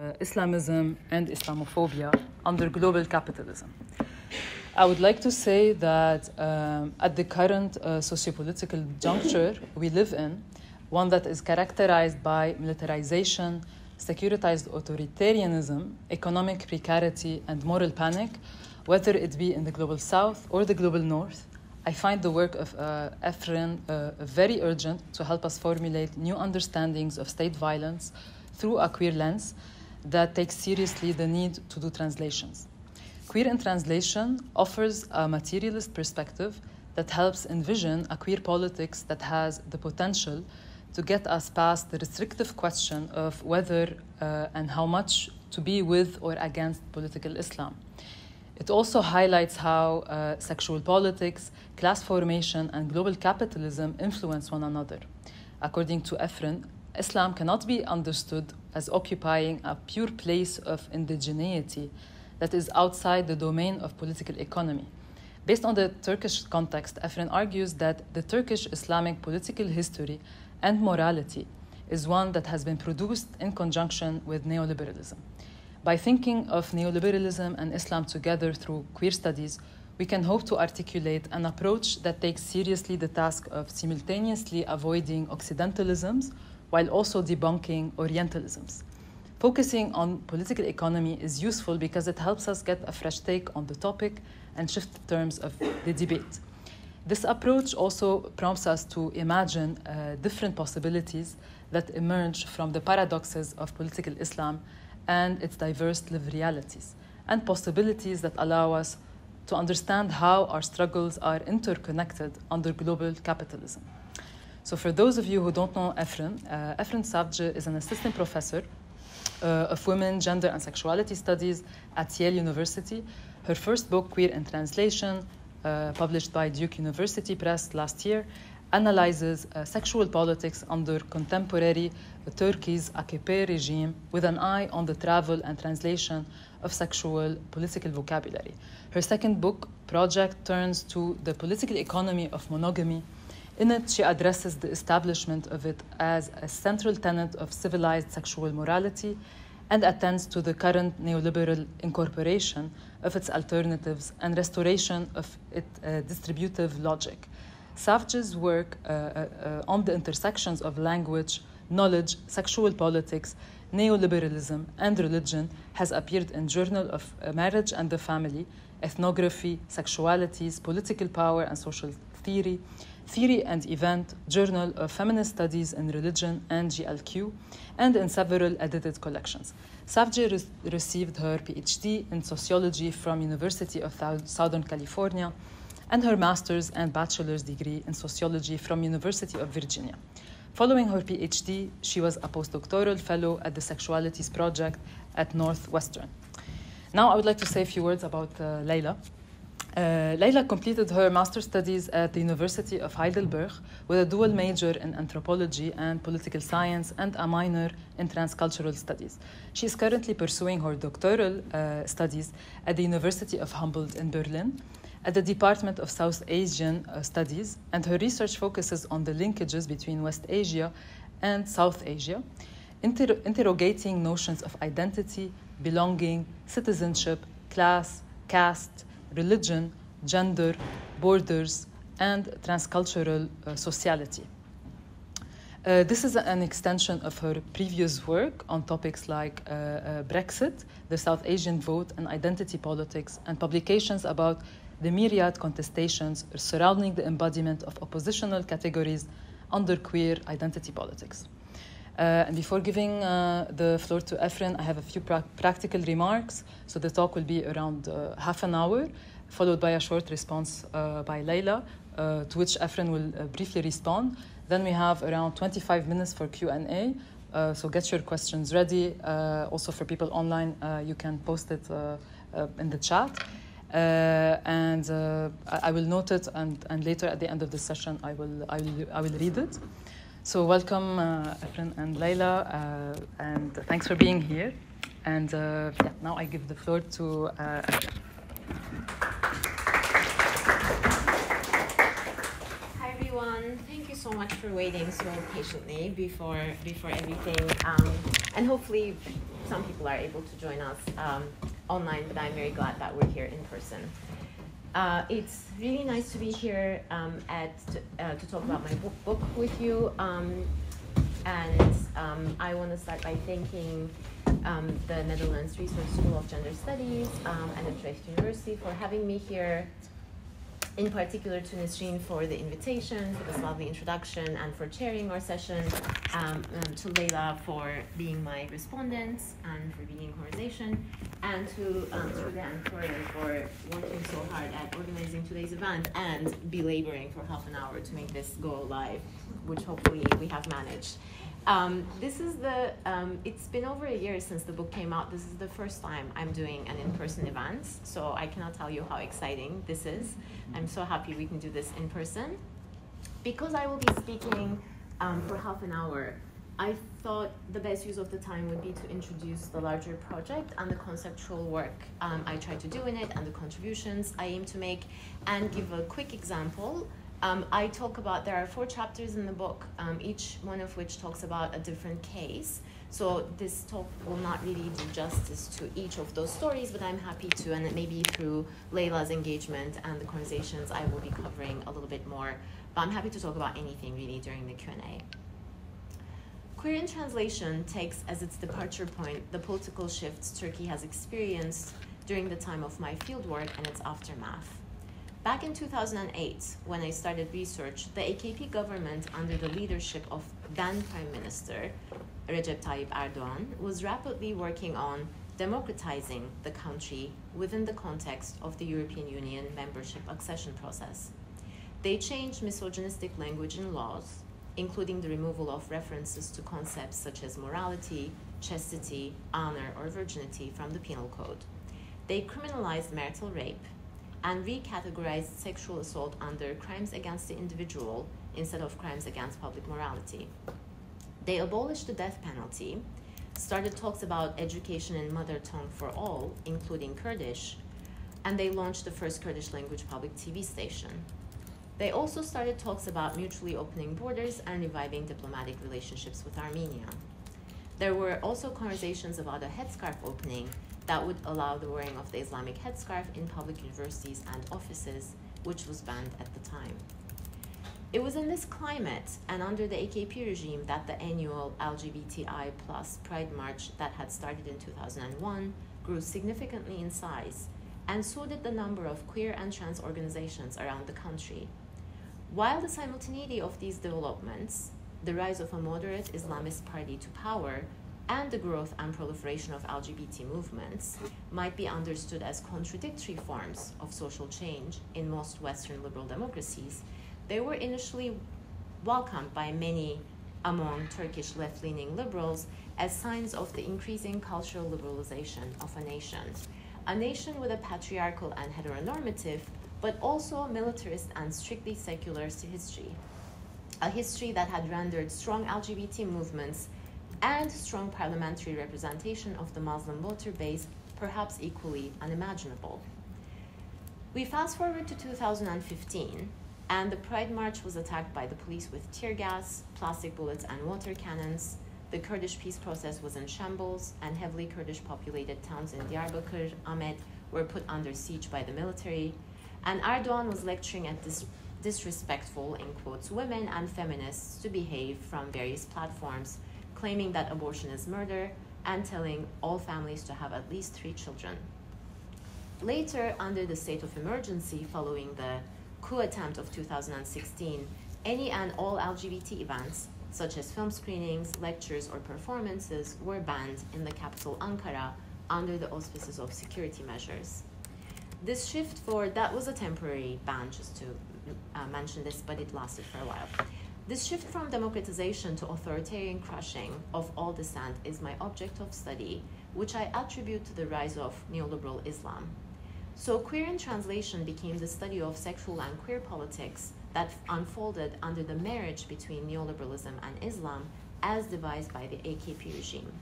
uh, Islamism and Islamophobia under global capitalism. I would like to say that um, at the current uh, sociopolitical juncture we live in, one that is characterized by militarization, securitized authoritarianism, economic precarity, and moral panic, whether it be in the global south or the global north, I find the work of uh, Evren uh, very urgent to help us formulate new understandings of state violence through a queer lens that takes seriously the need to do translations. Queer in Translation offers a materialist perspective that helps envision a queer politics that has the potential to get us past the restrictive question of whether uh, and how much to be with or against political Islam. It also highlights how uh, sexual politics, class formation, and global capitalism influence one another. According to Evren, Islam cannot be understood as occupying a pure place of indigeneity that is outside the domain of political economy. Based on the Turkish context, Evren argues that the Turkish Islamic political history and morality is one that has been produced in conjunction with neoliberalism. By thinking of neoliberalism and Islam together through queer studies, we can hope to articulate an approach that takes seriously the task of simultaneously avoiding Occidentalisms while also debunking Orientalisms. Focusing on political economy is useful because it helps us get a fresh take on the topic and shift the terms of the debate. This approach also prompts us to imagine uh, different possibilities that emerge from the paradoxes of political Islam and its diverse lived realities, and possibilities that allow us to understand how our struggles are interconnected under global capitalism. So, for those of you who don't know Evren, uh, Evren is an assistant professor uh, of women, gender, and sexuality studies at Yale University. Her first book, Queer in Translation, uh, published by Duke University Press last year, analyzes uh, sexual politics under contemporary Turkey's AKP regime with an eye on the travel and translation of sexual political vocabulary. Her second book, Project, turns to the political economy of monogamy. In it, she addresses the establishment of it as a central tenet of civilized sexual morality and attends to the current neoliberal incorporation of its alternatives and restoration of its uh, distributive logic. Savcı's work uh, uh, on the intersections of language, knowledge, sexual politics, neoliberalism, and religion has appeared in Journal of Marriage and the Family, Ethnography, Sexualities, Political Power and Social Theory, Theory and Event, Journal of Feminist Studies in Religion and GLQ, and in several edited collections. Savcı re- received her PhD in sociology from University of Southern California and her master's and bachelor's degree in sociology from University of Virginia. Following her PhD, she was a postdoctoral fellow at the Sexualities Project at Northwestern. Now I would like to say a few words about uh, Laila. Uh, Laila completed her master's studies at the University of Heidelberg with a dual major in anthropology and political science and a minor in transcultural studies. She is currently pursuing her doctoral uh, studies at the University of Humboldt in Berlin at the Department of South Asian uh, Studies, and her research focuses on the linkages between West Asia and South Asia, inter- interrogating notions of identity, belonging, citizenship, class, caste, religion, gender, borders, and transcultural uh, sociality. Uh, this is an extension of her previous work on topics like uh, uh, Brexit, the South Asian vote, and identity politics, and publications about the myriad contestations surrounding the embodiment of oppositional categories under queer identity politics. Uh, and before giving uh, the floor to Evren, I have a few pra- practical remarks. So the talk will be around uh, half an hour, followed by a short response uh, by Laila, uh, to which Evren will uh, briefly respond. Then we have around 25 minutes for Q&A. so get your questions ready. also for people online, you can post it in the chat. Uh, and uh, I, will note it, and, and later at the end of the session, I will, I will, I will read it. So, welcome, uh, Evren and uh, and thanks for being here. And uh, yeah, now I give the floor to uh, Evren. Hi everyone. Thank you so much for waiting so patiently before before everything, um, and hopefully some people are able to join us um, online, but I'm very glad that we're here in person. Uh, it's really nice to be here um, at, uh, to talk about my book, book with you. Um, and um, I want to start by thanking um, the Netherlands Research School of Gender Studies um, and Utrecht University for having me here in particular to Nisreen for the invitation, for this lovely introduction, and for chairing our session, um, um, to Laila for being my respondent and for being in conversation, and to um, and Florian for working so hard at organizing today's event and belaboring for half an hour to make this go live, which hopefully we have managed. Um, this is the, um, it's been over a year since the book came out. This is the first time I'm doing an in person event, so I cannot tell you how exciting this is. I'm so happy we can do this in person. Because I will be speaking um, for half an hour, I thought the best use of the time would be to introduce the larger project and the conceptual work um, I try to do in it and the contributions I aim to make, and give a quick example um, I talk about, there are four chapters in the book, um, each one of which talks about a different case. So this talk will not really do justice to each of those stories, but I'm happy to, and maybe through Laila's engagement and the conversations, I will be covering a little bit more. But I'm happy to talk about anything really during the Q&A. Queer in Translation takes as its departure point the political shifts Turkey has experienced during the time of my fieldwork and its aftermath. Back in 2008, when I started research, the AKP government, under the leadership of then Prime Minister Recep Tayyip Erdogan, was rapidly working on democratizing the country within the context of the European Union membership accession process. They changed misogynistic language in laws, including the removal of references to concepts such as morality, chastity, honor, or virginity from the penal code. They criminalized marital rape and recategorized sexual assault under crimes against the individual instead of crimes against public morality. They abolished the death penalty, started talks about education in mother tongue for all, including Kurdish, and they launched the first Kurdish language public TV station. They also started talks about mutually opening borders and reviving diplomatic relationships with Armenia. There were also conversations about a headscarf opening that would allow the wearing of the Islamic headscarf in public universities and offices, which was banned at the time. It was in this climate and under the AKP regime that the annual LGBTI plus Pride March that had started in 2001 grew significantly in size, and so did the number of queer and trans organizations around the country. While the simultaneity of these developments, the rise of a moderate Islamist party to power, and the growth and proliferation of LGBT movements might be understood as contradictory forms of social change in most Western liberal democracies, they were initially welcomed by many among Turkish left leaning liberals as signs of the increasing cultural liberalization of a nation. A nation with a patriarchal and heteronormative, but also militarist and strictly secular history. A history that had rendered strong LGBT movements and strong parliamentary representation of the Muslim voter base perhaps equally unimaginable. We fast forward to 2015, and the Pride March was attacked by the police with tear gas, plastic bullets, and water cannons. The Kurdish peace process was in shambles, and heavily Kurdish populated towns in Diyarbakir, Amed, were put under siege by the military. And Erdogan was lecturing at dis- disrespectful, in quotes, women and feminists to behave from various platforms claiming that abortion is murder and telling all families to have at least three children. Later, under the state of emergency following the coup attempt of 2016, any and all LGBT events, such as film screenings, lectures, or performances, were banned in the capital Ankara under the auspices of security measures. This shift for that was a temporary ban, just to uh, mention this, but it lasted for a while. This shift from democratization to authoritarian crushing of all dissent is my object of study, which I attribute to the rise of neoliberal Islam. So, queer in translation became the study of sexual and queer politics that unfolded under the marriage between neoliberalism and Islam as devised by the AKP regime.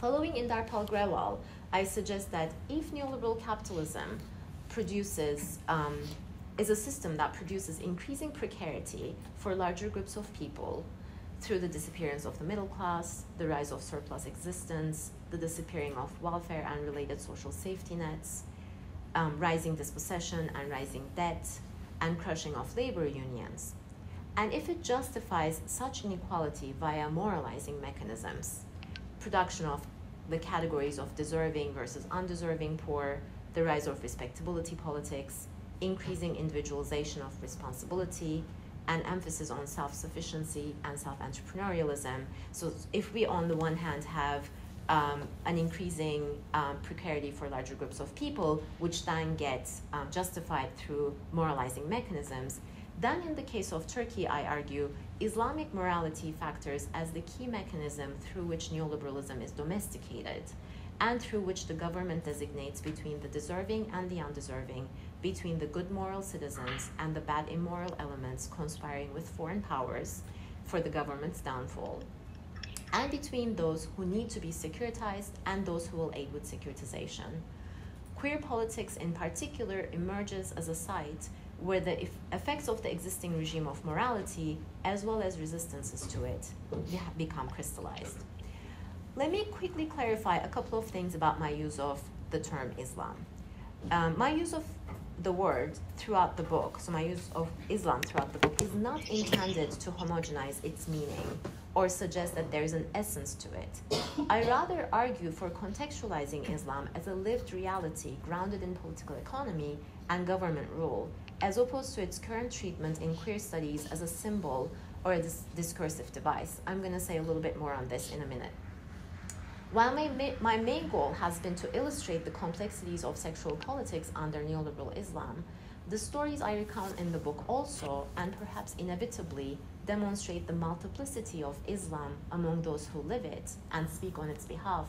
Following Inderpal Grewal, I suggest that if neoliberal capitalism produces um, is a system that produces increasing precarity for larger groups of people through the disappearance of the middle class, the rise of surplus existence, the disappearing of welfare and related social safety nets, um, rising dispossession and rising debt, and crushing of labor unions. And if it justifies such inequality via moralizing mechanisms, production of the categories of deserving versus undeserving poor, the rise of respectability politics, increasing individualization of responsibility, and emphasis on self sufficiency and self entrepreneurialism. So, if we, on the one hand, have um, an increasing um, precarity for larger groups of people, which then gets um, justified through moralizing mechanisms, then in the case of Turkey, I argue, Islamic morality factors as the key mechanism through which neoliberalism is domesticated and through which the government designates between the deserving and the undeserving, between the good moral citizens and the bad immoral elements conspiring with foreign powers for the government's downfall, and between those who need to be securitized and those who will aid with securitization. Queer politics, in particular, emerges as a site where the effects of the existing regime of morality, as well as resistances to it, become crystallized. Let me quickly clarify a couple of things about my use of the term Islam. Um, my use of the word throughout the book, so my use of Islam throughout the book, is not intended to homogenize its meaning or suggest that there is an essence to it. I rather argue for contextualizing Islam as a lived reality grounded in political economy and government rule, as opposed to its current treatment in queer studies as a symbol or a dis- discursive device. I'm going to say a little bit more on this in a minute. While my, my main goal has been to illustrate the complexities of sexual politics under neoliberal Islam, the stories I recount in the book also, and perhaps inevitably, demonstrate the multiplicity of Islam among those who live it and speak on its behalf,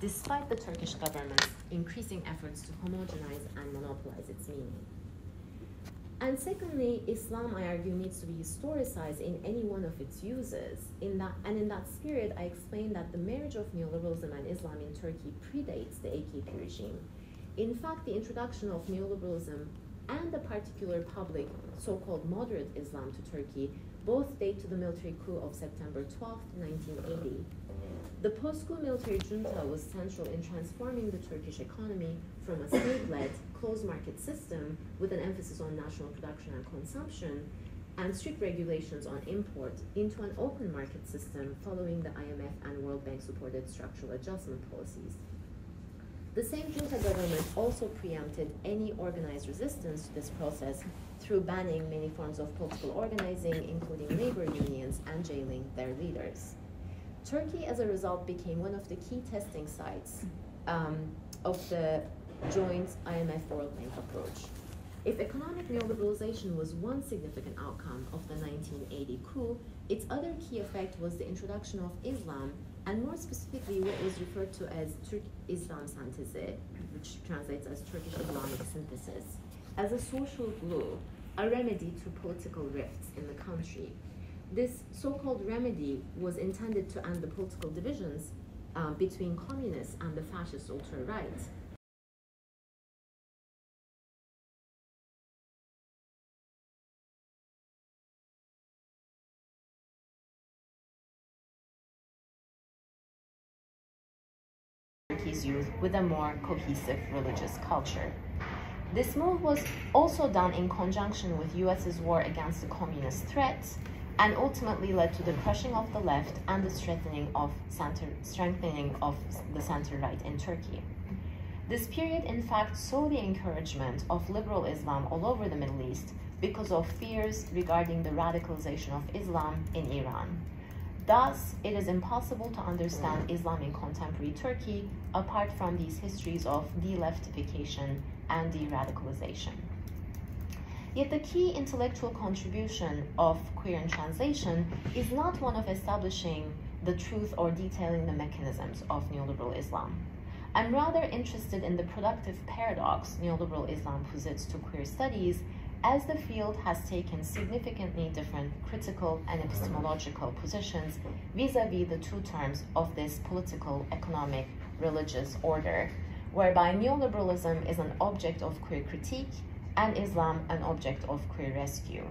despite the Turkish government's increasing efforts to homogenize and monopolize its meaning. And secondly, Islam, I argue, needs to be historicized in any one of its uses. In that, and in that spirit, I explain that the marriage of neoliberalism and Islam in Turkey predates the AKP regime. In fact, the introduction of neoliberalism and the particular public, so-called moderate Islam to Turkey, both date to the military coup of September 12, 1980. The post-coup military junta was central in transforming the Turkish economy from a state-led closed market system with an emphasis on national production and consumption and strict regulations on import into an open market system following the IMF and World Bank supported structural adjustment policies. The same junta government also preempted any organized resistance to this process through banning many forms of political organizing, including labor unions, and jailing their leaders. Turkey, as a result, became one of the key testing sites um, of the joint IMF World Bank approach. If economic neoliberalization was one significant outcome of the 1980 coup, its other key effect was the introduction of Islam, and more specifically what was referred to as Turk Islam Sentezi, which translates as Turkish Islamic synthesis, as a social glue, a remedy to political rifts in the country. This so-called remedy was intended to end the political divisions uh, between communists and the fascist ultra-right, Youth with a more cohesive religious culture. This move was also done in conjunction with US's war against the communist threat and ultimately led to the crushing of the left and the strengthening of center, strengthening of the center right in Turkey. This period, in fact, saw the encouragement of liberal Islam all over the Middle East because of fears regarding the radicalization of Islam in Iran. Thus, it is impossible to understand Islam in contemporary Turkey apart from these histories of de-leftification and de-radicalization. Yet the key intellectual contribution of Queer in Translation is not one of establishing the truth or detailing the mechanisms of neoliberal Islam. I'm rather interested in the productive paradox neoliberal Islam posits to queer studies as the field has taken significantly different critical and epistemological positions vis-a-vis the two terms of this political, economic, religious order, whereby neoliberalism is an object of queer critique and Islam an object of queer rescue.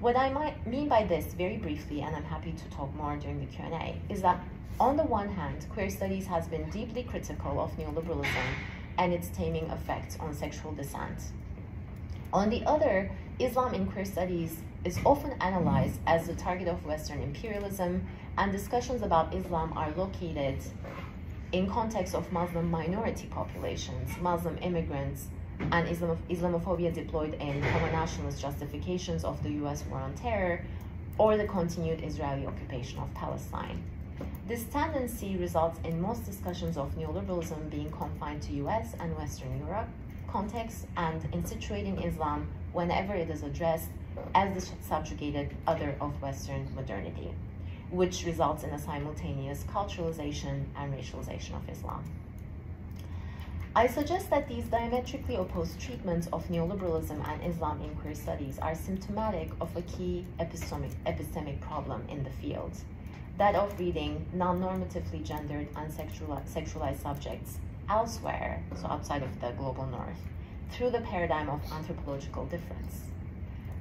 What I might mean by this very briefly, and I'm happy to talk more during the Q&A, is that on the one hand, queer studies has been deeply critical of neoliberalism and its taming effects on sexual dissent. On the other, Islam in queer studies is often analyzed as the target of Western imperialism, and discussions about Islam are located in context of Muslim minority populations, Muslim immigrants, and Islam Islamophobia deployed in homo-nationalist justifications of the U.S. war on terror or the continued Israeli occupation of Palestine. This tendency results in most discussions of neoliberalism being confined to US and Western Europe contexts and in situating Islam whenever it is addressed as the subjugated other of Western modernity, which results in a simultaneous culturalization and racialization of Islam. I suggest that these diametrically opposed treatments of neoliberalism and Islam in queer studies are symptomatic of a key epistemic, epistemic problem in the field that of reading non-normatively gendered and sexualized subjects elsewhere, so outside of the global north, through the paradigm of anthropological difference.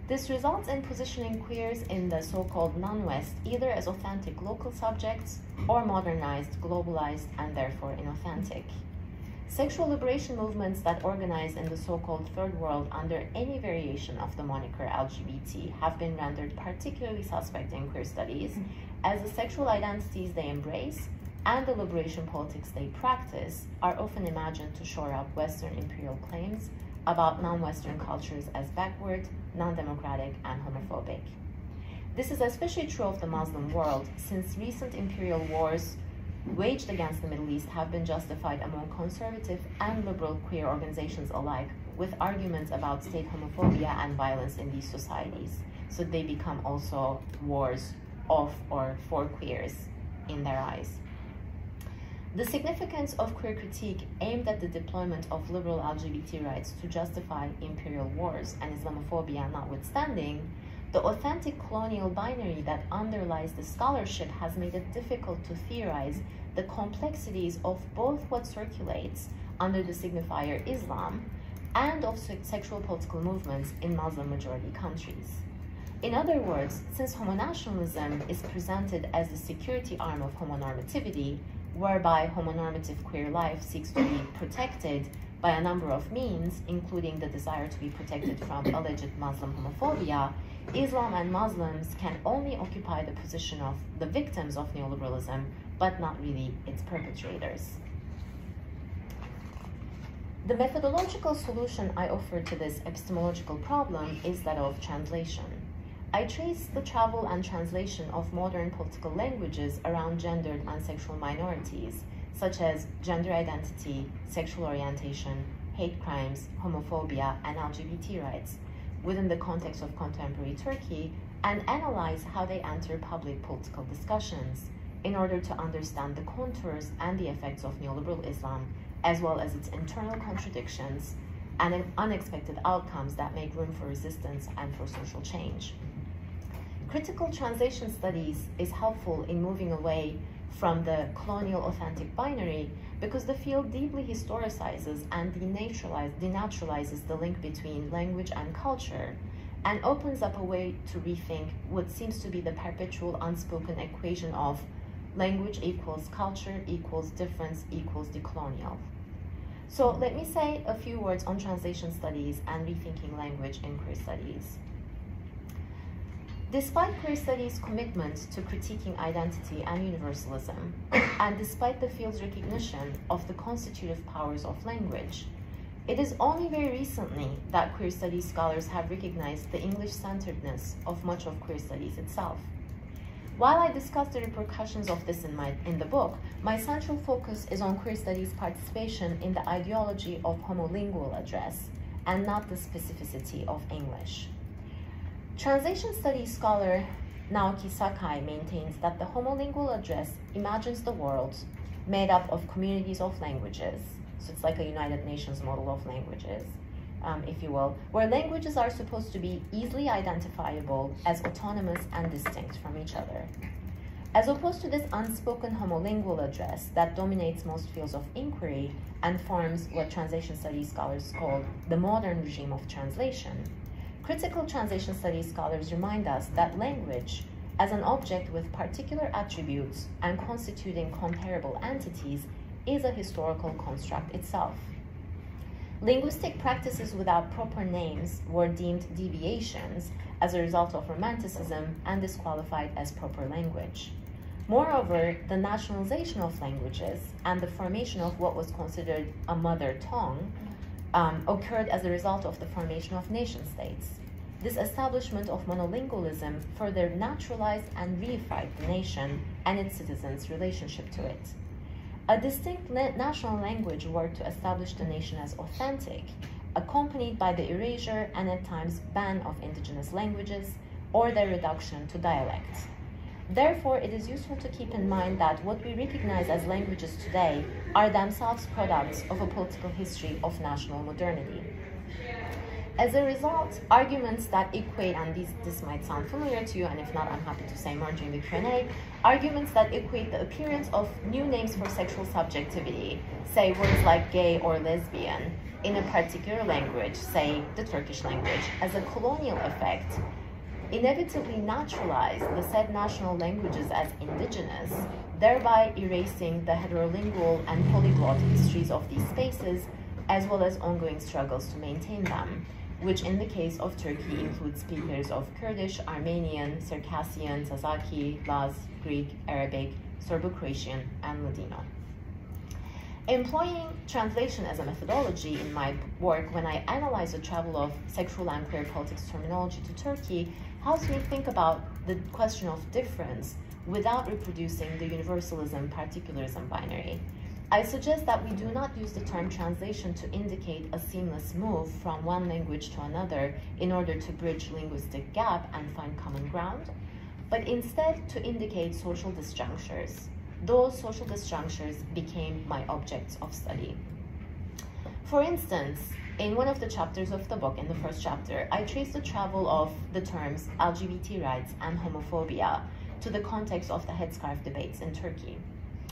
This results in positioning queers in the so-called non-West either as authentic local subjects or modernized, globalized, and therefore inauthentic. Sexual liberation movements that organize in the so-called third world under any variation of the moniker LGBT have been rendered particularly suspect in queer studies mm-hmm. as the sexual identities they embrace and the liberation politics they practice are often imagined to shore up Western imperial claims about non-Western cultures as backward, non-democratic, and homophobic. This is especially true of the Muslim world, since recent imperial wars waged against the Middle East have been justified among conservative and liberal queer organizations alike with arguments about state homophobia and violence in these societies. So they become also wars of or for queers in their eyes. The significance of queer critique aimed at the deployment of liberal LGBT rights to justify imperial wars and Islamophobia notwithstanding, the authentic colonial binary that underlies the scholarship has made it difficult to theorize the complexities of both what circulates under the signifier Islam and of sexual political movements in Muslim majority countries. In other words, since homonationalism is presented as the security arm of homonormativity, whereby homonormative queer life seeks to be protected by a number of means, including the desire to be protected from alleged Muslim homophobia, Islam and Muslims can only occupy the position of the victims of neoliberalism, but not really its perpetrators. The methodological solution I offer to this epistemological problem is that of translation. I trace the travel and translation of modern political languages around gendered and sexual minorities, such as gender identity, sexual orientation, hate crimes, homophobia, and LGBT rights, within the context of contemporary Turkey and analyze how they enter public political discussions in order to understand the contours and the effects of neoliberal Islam, as well as its internal contradictions and unexpected outcomes that make room for resistance and for social change. Critical translation studies is helpful in moving away from the colonial authentic binary because the field deeply historicizes and denaturalizes, the link between language and culture and opens up a way to rethink what seems to be the perpetual unspoken equation of language equals culture equals difference equals decolonial. So let me say a few words on translation studies and rethinking language in queer studies. Despite queer studies' commitment to critiquing identity and universalism, and despite the field's recognition of the constitutive powers of language, it is only very recently that queer studies scholars have recognized the English-centeredness of much of queer studies itself. While I discuss the repercussions of this in, my, in the book, my central focus is on queer studies participation in the ideology of homolingual address and not the specificity of English. Translation studies scholar Naoki Sakai maintains that the homolingual address imagines the world made up of communities of languages. So it's like a United Nations model of languages, um, if you will, where languages are supposed to be easily identifiable as autonomous and distinct from each other. As opposed to this unspoken homolingual address that dominates most fields of inquiry and forms what translation studies scholars call the modern regime of translation, Critical translation studies scholars remind us that language, as an object with particular attributes and constituting comparable entities, is a historical construct itself. Linguistic practices without proper names were deemed deviations as a result of Romanticism and disqualified as proper language. Moreover, the nationalization of languages and the formation of what was considered a mother tongue um, occurred as a result of the formation of nation states. This establishment of monolingualism further naturalized and reified the nation and its citizens' relationship to it. A distinct national language worked to establish the nation as authentic, accompanied by the erasure and at times ban of indigenous languages or their reduction to dialect. Therefore, it is useful to keep in mind that what we recognize as languages today are themselves products of a political history of national modernity. As a result, arguments that equate, and these, this might sound familiar to you, and if not, I'm happy to say more during the Q&A, arguments that equate the appearance of new names for sexual subjectivity, say words like gay or lesbian, in a particular language, say the Turkish language, as a colonial effect, inevitably naturalize the said national languages as indigenous, thereby erasing the heterolingual and polyglot histories of these spaces, as well as ongoing struggles to maintain them, which in the case of Turkey includes speakers of Kurdish, Armenian, Circassian, Zazaki, Laz, Greek, Arabic, Serbo-Croatian, and Ladino. Employing translation as a methodology in my work when I analyze the travel of sexual and queer politics terminology to Turkey helps me think about the question of difference without reproducing the universalism particularism binary. I suggest that we do not use the term translation to indicate a seamless move from one language to another in order to bridge linguistic gap and find common ground, but instead to indicate social disjunctures. Those social disjunctures became my objects of study. For instance, in one of the chapters of the book, in the first chapter, I trace the travel of the terms LGBT rights and homophobia to the context of the headscarf debates in Turkey.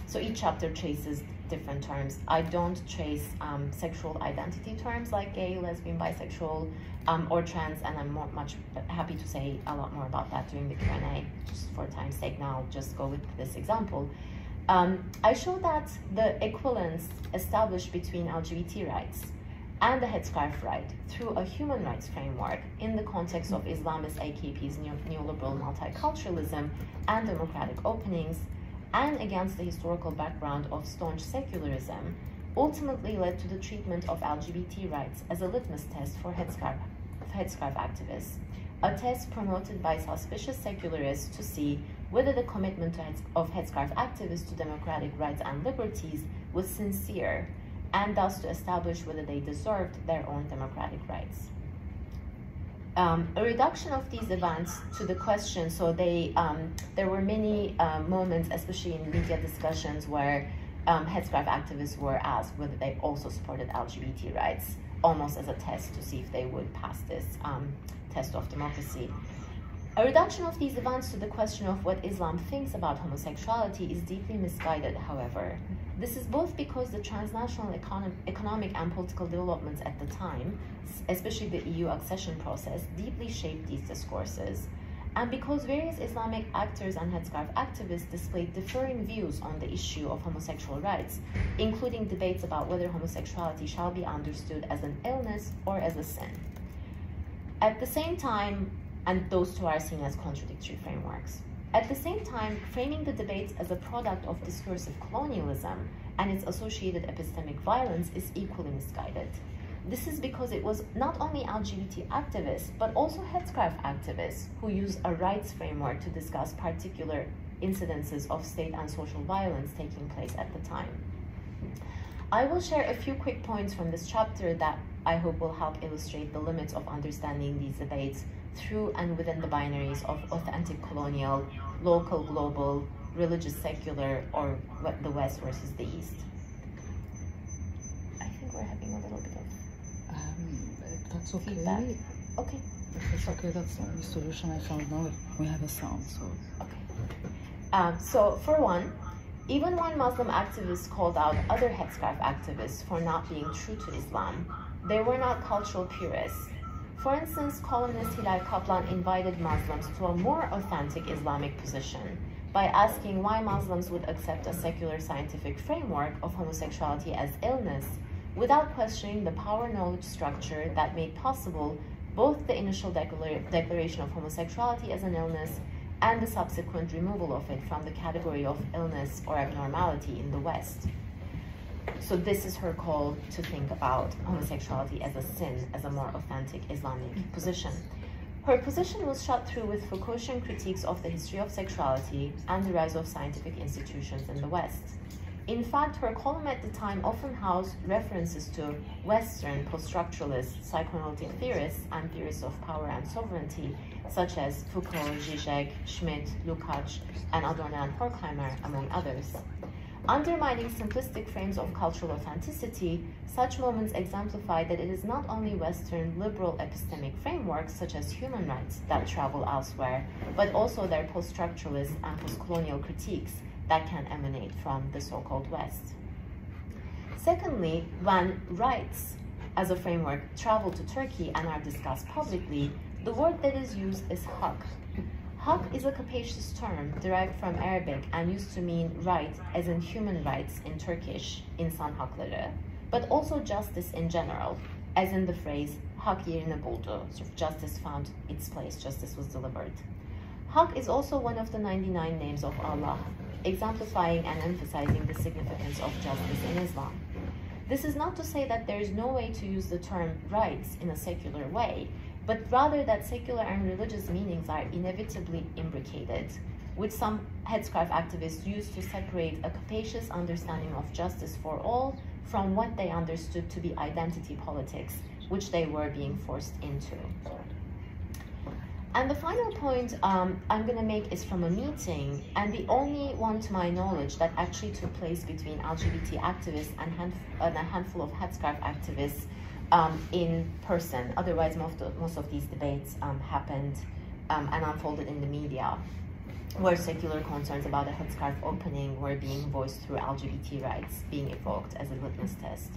So each chapter traces different terms. I don't trace um, sexual identity terms like gay, lesbian, bisexual, um, or trans, and I'm more, much happy to say a lot more about that during the Q&A. Just for time's sake now, I'll just go with this example. Um, I show that the equivalence established between LGBT rights and the headscarf right through a human rights framework in the context of Islamist AKP's neoliberal multiculturalism and democratic openings and against the historical background of staunch secularism ultimately led to the treatment of LGBT rights as a litmus test for headscarf, headscarf activists, a test promoted by suspicious secularists to see whether the commitment heads, of headscarf activists to democratic rights and liberties was sincere and thus to establish whether they deserved their own democratic rights. Um, a reduction of these events to the question, so they, um, there were many uh, moments, especially in media discussions, where um, headscarf activists were asked whether they also supported LGBT rights, almost as a test to see if they would pass this um, test of democracy. A reduction of these events to the question of what Islam thinks about homosexuality is deeply misguided, however. This is both because the transnational econo economic and political developments at the time, especially the EU accession process, deeply shaped these discourses, and because various Islamic actors and headscarf activists displayed differing views on the issue of homosexual rights, including debates about whether homosexuality shall be understood as an illness or as a sin. At the same time, and those two are seen as contradictory frameworks. At the same time, framing the debates as a product of discursive colonialism and its associated epistemic violence is equally misguided. This is because it was not only LGBT activists, but also headscarf activists who used a rights framework to discuss particular incidences of state and social violence taking place at the time. I will share a few quick points from this chapter that I hope will help illustrate the limits of understanding these debates through and within the binaries of authentic colonial, local, global, religious, secular, or the West versus the East. I think we're having a little bit of um, that's okay. feedback. Okay. It's okay, that's the only solution I found now. We have a sound, so. Okay. Um, so for one, even when Muslim activists called out other headscarf activists for not being true to Islam, they were not cultural purists For instance, columnist Hilal Kaplan invited Muslims to a more authentic Islamic position by asking why Muslims would accept a secular scientific framework of homosexuality as illness without questioning the power knowledge structure that made possible both the initial declara declaration of homosexuality as an illness and the subsequent removal of it from the category of illness or abnormality in the West. So this is her call to think about homosexuality as a sin, as a more authentic Islamic position. Her position was shot through with Foucaultian critiques of the history of sexuality and the rise of scientific institutions in the West. In fact, her column at the time often housed references to Western post-structuralist psychoanalytic theorists and theorists of power and sovereignty, such as Foucault, Zizek, Schmitt, Lukács, and Adorno and Horkheimer, among others. Undermining simplistic frames of cultural authenticity, such moments exemplify that it is not only Western liberal epistemic frameworks such as human rights that travel elsewhere, but also their post-structuralist and post-colonial critiques that can emanate from the so-called West. Secondly, when rights as a framework travel to Turkey and are discussed publicly, the word that is used is hak, Hak is a capacious term derived from Arabic and used to mean right, as in human rights in Turkish, insan hakları, but also justice in general, as in the phrase hak yerini buldu, sort of justice found its place, justice was delivered. Hak is also one of the 99 names of Allah, exemplifying and emphasizing the significance of justice in Islam. This is not to say that there is no way to use the term rights in a secular way, but rather that secular and religious meanings are inevitably imbricated, which some headscarf activists used to separate a capacious understanding of justice for all from what they understood to be identity politics, which they were being forced into. And the final point um, I'm going to make is from a meeting, and the only one to my knowledge that actually took place between LGBT activists and, and a handful of headscarf activists um, in person. Otherwise, most of, most of these debates um, happened um, and unfolded in the media, where secular concerns about the headscarf opening were being voiced through LGBT rights being evoked as a litmus test.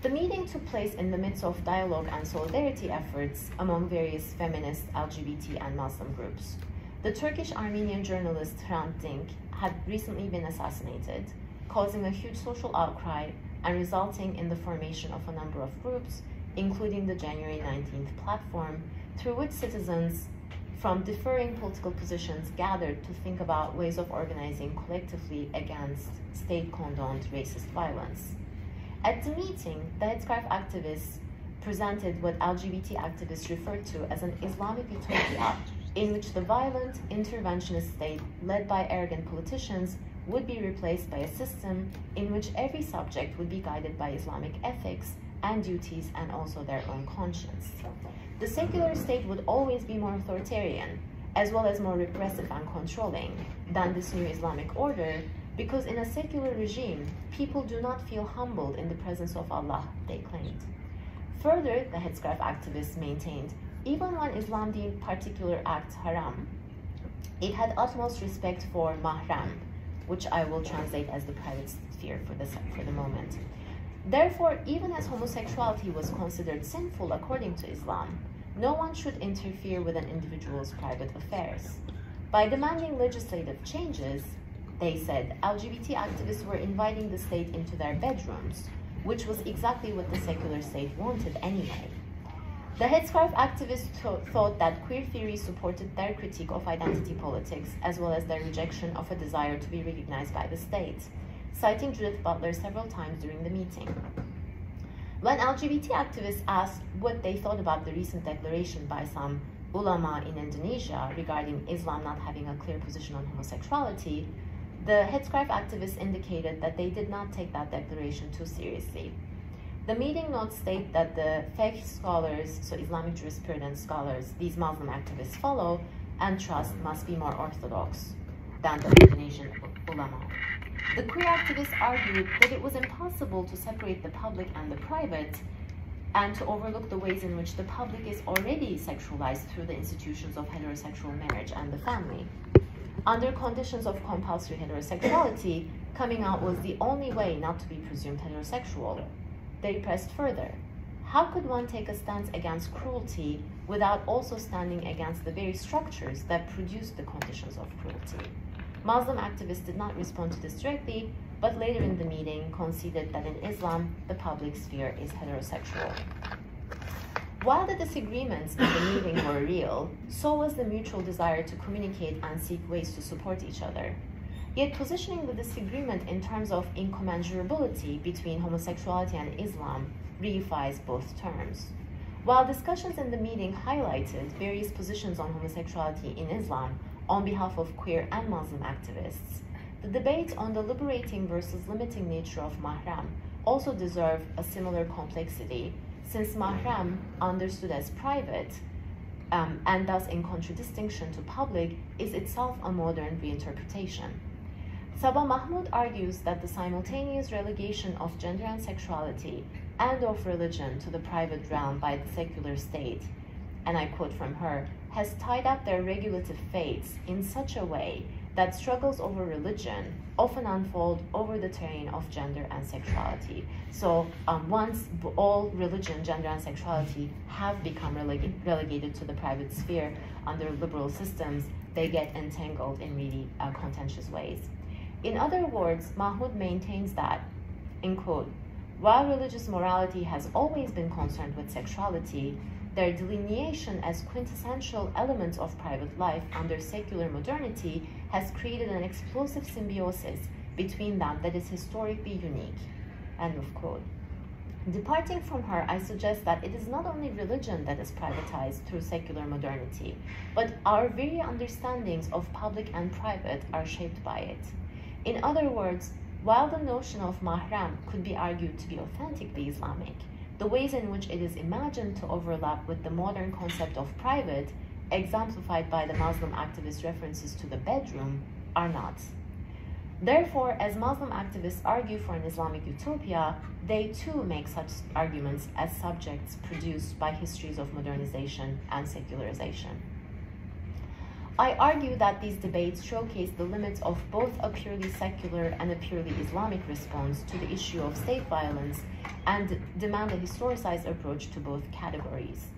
The meeting took place in the midst of dialogue and solidarity efforts among various feminist, LGBT, and Muslim groups. The Turkish Armenian journalist Hrant Dink had recently been assassinated, causing a huge social outcry and resulting in the formation of a number of groups, including the January 19th platform, through which citizens from differing political positions gathered to think about ways of organizing collectively against state-condoned racist violence. At the meeting, the headscarf activists presented what LGBT activists referred to as an Islamic utopia in which the violent interventionist state led by arrogant politicians would be replaced by a system in which every subject would be guided by Islamic ethics and duties and also their own conscience. The secular state would always be more authoritarian, as well as more repressive and controlling than this new Islamic order, because in a secular regime, people do not feel humbled in the presence of Allah, they claimed. Further, the headscarf activists maintained, even when Islam deemed particular acts haram, it had utmost respect for mahram, which I will translate as the private sphere for, this, for the moment. Therefore, even as homosexuality was considered sinful according to Islam, no one should interfere with an individual's private affairs. By demanding legislative changes, they said LGBT activists were inviting the state into their bedrooms, which was exactly what the secular state wanted anyway. The headscarf activists thought that queer theory supported their critique of identity politics, as well as their rejection of a desire to be recognized by the state, citing Judith Butler several times during the meeting. When LGBT activists asked what they thought about the recent declaration by some ulama in Indonesia regarding Islam not having a clear position on homosexuality, the headscarf activists indicated that they did not take that declaration too seriously. The meeting notes state that the fiqh scholars, so Islamic jurisprudence scholars, these Muslim activists follow and trust must be more orthodox than the Indonesian ulama. The queer activists argued that it was impossible to separate the public and the private and to overlook the ways in which the public is already sexualized through the institutions of heterosexual marriage and the family. Under conditions of compulsory heterosexuality, coming out was the only way not to be presumed heterosexual. They pressed further. how could one take a stance against cruelty without also standing against the very structures that produce the conditions of cruelty? Muslim activists did not respond to this directly, but later in the meeting conceded that in Islam, the public sphere is heterosexual. While the disagreements in the meeting were real, so was the mutual desire to communicate and seek ways to support each other. Yet positioning the disagreement in terms of incommensurability between homosexuality and Islam reifies both terms. While discussions in the meeting highlighted various positions on homosexuality in Islam on behalf of queer and Muslim activists, the debate on the liberating versus limiting nature of mahram also deserve a similar complexity since mahram, understood as private, um, and thus in contradistinction to public, is itself a modern reinterpretation. Saba Mahmood argues that the simultaneous relegation of gender and sexuality and of religion to the private realm by the secular state, and I quote from her, has tied up their regulative fates in such a way that struggles over religion often unfold over the terrain of gender and sexuality. So um, once all religion, gender, and sexuality have become releg relegated to the private sphere under liberal systems, they get entangled in really uh, contentious ways. In other words, Mahmood maintains that, in quote, while religious morality has always been concerned with sexuality, their delineation as quintessential elements of private life under secular modernity has created an explosive symbiosis between them that is historically unique. End of quote. Departing from her, I suggest that it is not only religion that is privatized through secular modernity, but our very understandings of public and private are shaped by it. In other words, while the notion of mahram could be argued to be authentically Islamic, the ways in which it is imagined to overlap with the modern concept of private, exemplified by the Muslim activist references to the bedroom, are not. Therefore, as Muslim activists argue for an Islamic utopia, they too make such arguments as subjects produced by histories of modernization and secularization. I argue that these debates showcase the limits of both a purely secular and a purely Islamic response to the issue of state violence and demand a historicized approach to both categories.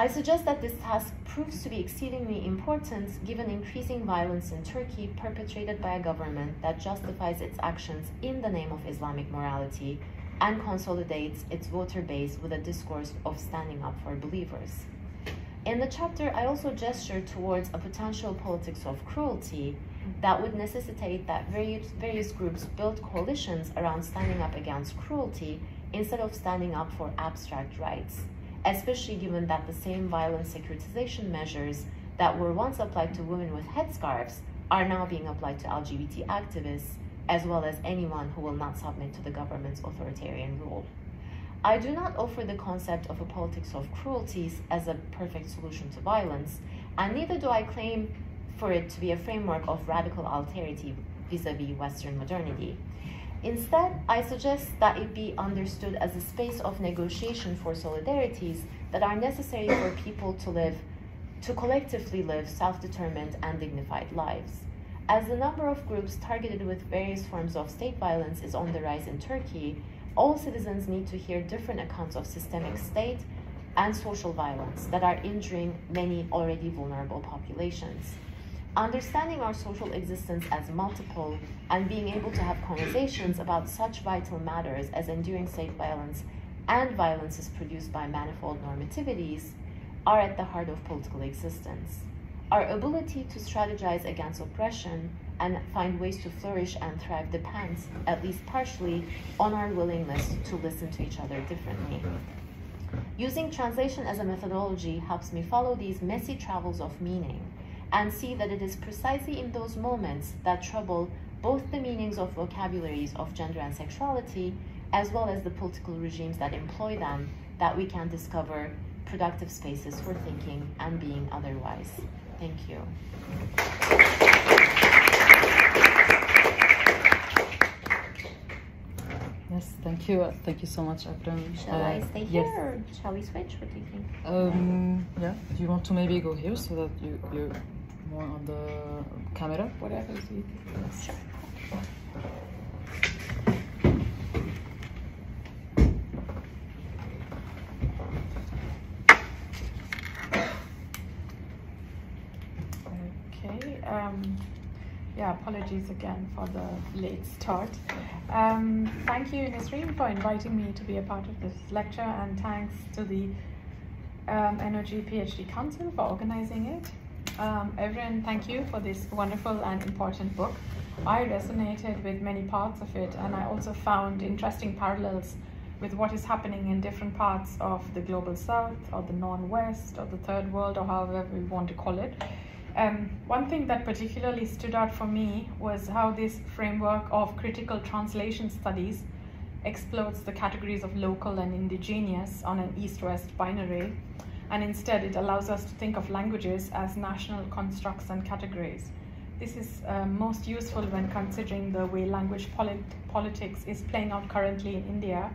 I suggest that this task proves to be exceedingly important given increasing violence in Turkey perpetrated by a government that justifies its actions in the name of Islamic morality and consolidates its voter base with a discourse of standing up for believers. In the chapter, I also gesture towards a potential politics of cruelty that would necessitate that various, various groups build coalitions around standing up against cruelty instead of standing up for abstract rights, especially given that the same violent securitization measures that were once applied to women with headscarves are now being applied to LGBT activists, as well as anyone who will not submit to the government's authoritarian rule. I do not offer the concept of a politics of cruelties as a perfect solution to violence, and neither do I claim for it to be a framework of radical alterity vis-a-vis Western modernity. Instead, I suggest that it be understood as a space of negotiation for solidarities that are necessary for people to live, to collectively live self-determined and dignified lives. As the number of groups targeted with various forms of state violence is on the rise in Turkey, all citizens need to hear different accounts of systemic state and social violence that are injuring many already vulnerable populations. Understanding our social existence as multiple and being able to have conversations about such vital matters as enduring state violence and violences produced by manifold normativities are at the heart of political existence. Our ability to strategize against oppression and find ways to flourish and thrive depends, at least partially, on our willingness to listen to each other differently. Using translation as a methodology helps me follow these messy travels of meaning and see that it is precisely in those moments that trouble both the meanings of vocabularies of gender and sexuality, as well as the political regimes that employ them, that we can discover productive spaces for thinking and being otherwise. Thank you. Yes, thank you. Thank you so much, Akram. Shall uh, I stay yes. here or shall we switch? What do you think? Um, yeah, do you want to maybe go here so that you, you're more on the camera? Whatever you think. Yes. Sure. Okay. Um, apologies again for the late start. Um, thank you, Nisreen, for inviting me to be a part of this lecture, and thanks to the um, NOG PhD Council for organizing it. Um, everyone, thank you for this wonderful and important book. I resonated with many parts of it, and I also found interesting parallels with what is happening in different parts of the global south, or the non-west, or the third world, or however we want to call it. Um, one thing that particularly stood out for me was how this framework of critical translation studies explodes the categories of local and indigenous on an east-west binary, and instead it allows us to think of languages as national constructs and categories. This is um, most useful when considering the way language polit politics is playing out currently in India,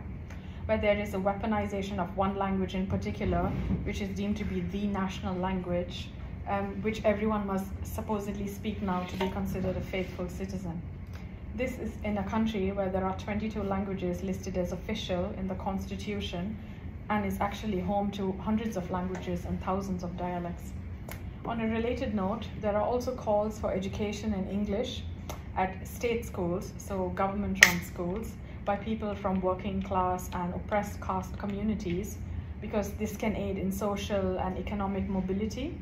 where there is a weaponization of one language in particular, which is deemed to be the national language, um, which everyone must supposedly speak now to be considered a faithful citizen. This is in a country where there are 22 languages listed as official in the constitution and is actually home to hundreds of languages and thousands of dialects. On a related note, there are also calls for education in English at state schools, so government run schools, by people from working class and oppressed caste communities because this can aid in social and economic mobility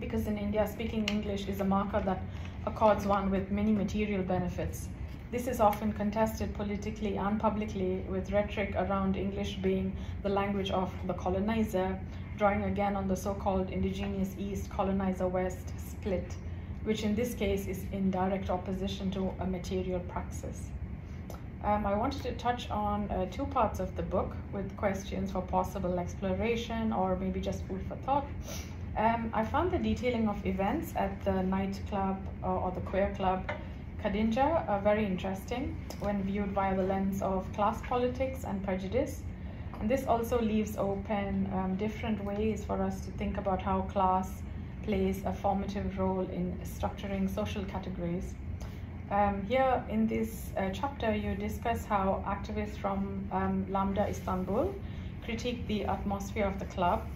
because in India, speaking English is a marker that accords one with many material benefits. This is often contested politically and publicly with rhetoric around English being the language of the colonizer, drawing again on the so-called indigenous East, colonizer West split, which in this case is in direct opposition to a material praxis. Um, I wanted to touch on uh, two parts of the book with questions for possible exploration or maybe just food for thought. Um, I found the detailing of events at the nightclub uh, or the queer club Khadinja uh, very interesting when viewed via the lens of class politics and prejudice. And this also leaves open um, different ways for us to think about how class plays a formative role in structuring social categories. Um, here in this uh, chapter, you discuss how activists from um, Lambda Istanbul critique the atmosphere of the club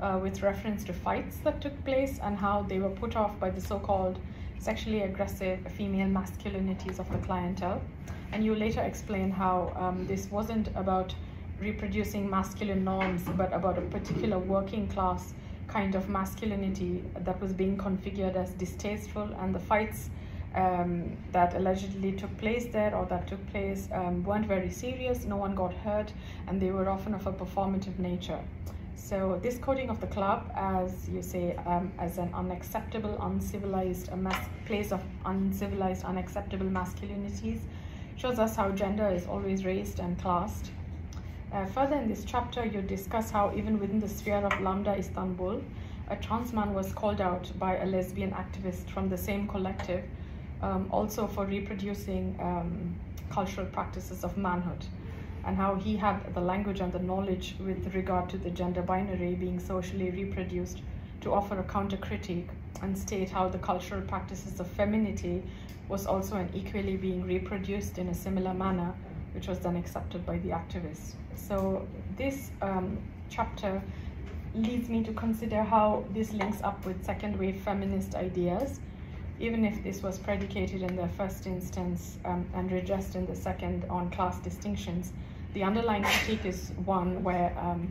uh, with reference to fights that took place and how they were put off by the so-called sexually aggressive female masculinities of the clientele. And you later explain how um, this wasn't about reproducing masculine norms, but about a particular working class kind of masculinity that was being configured as distasteful and the fights um, that allegedly took place there or that took place um, weren't very serious, no one got hurt, and they were often of a performative nature. So this coding of the club, as you say, um, as an unacceptable, uncivilized, a place of uncivilized, unacceptable masculinities, shows us how gender is always raised and classed. Uh, further in this chapter, you discuss how even within the sphere of Lambda Istanbul, a trans man was called out by a lesbian activist from the same collective, um, also for reproducing um, cultural practices of manhood and how he had the language and the knowledge with regard to the gender binary being socially reproduced to offer a counter critique and state how the cultural practices of femininity was also and equally being reproduced in a similar manner, which was then accepted by the activists. So this um, chapter leads me to consider how this links up with second wave feminist ideas, even if this was predicated in the first instance um, and redressed in the second on class distinctions the underlying critique is one where um,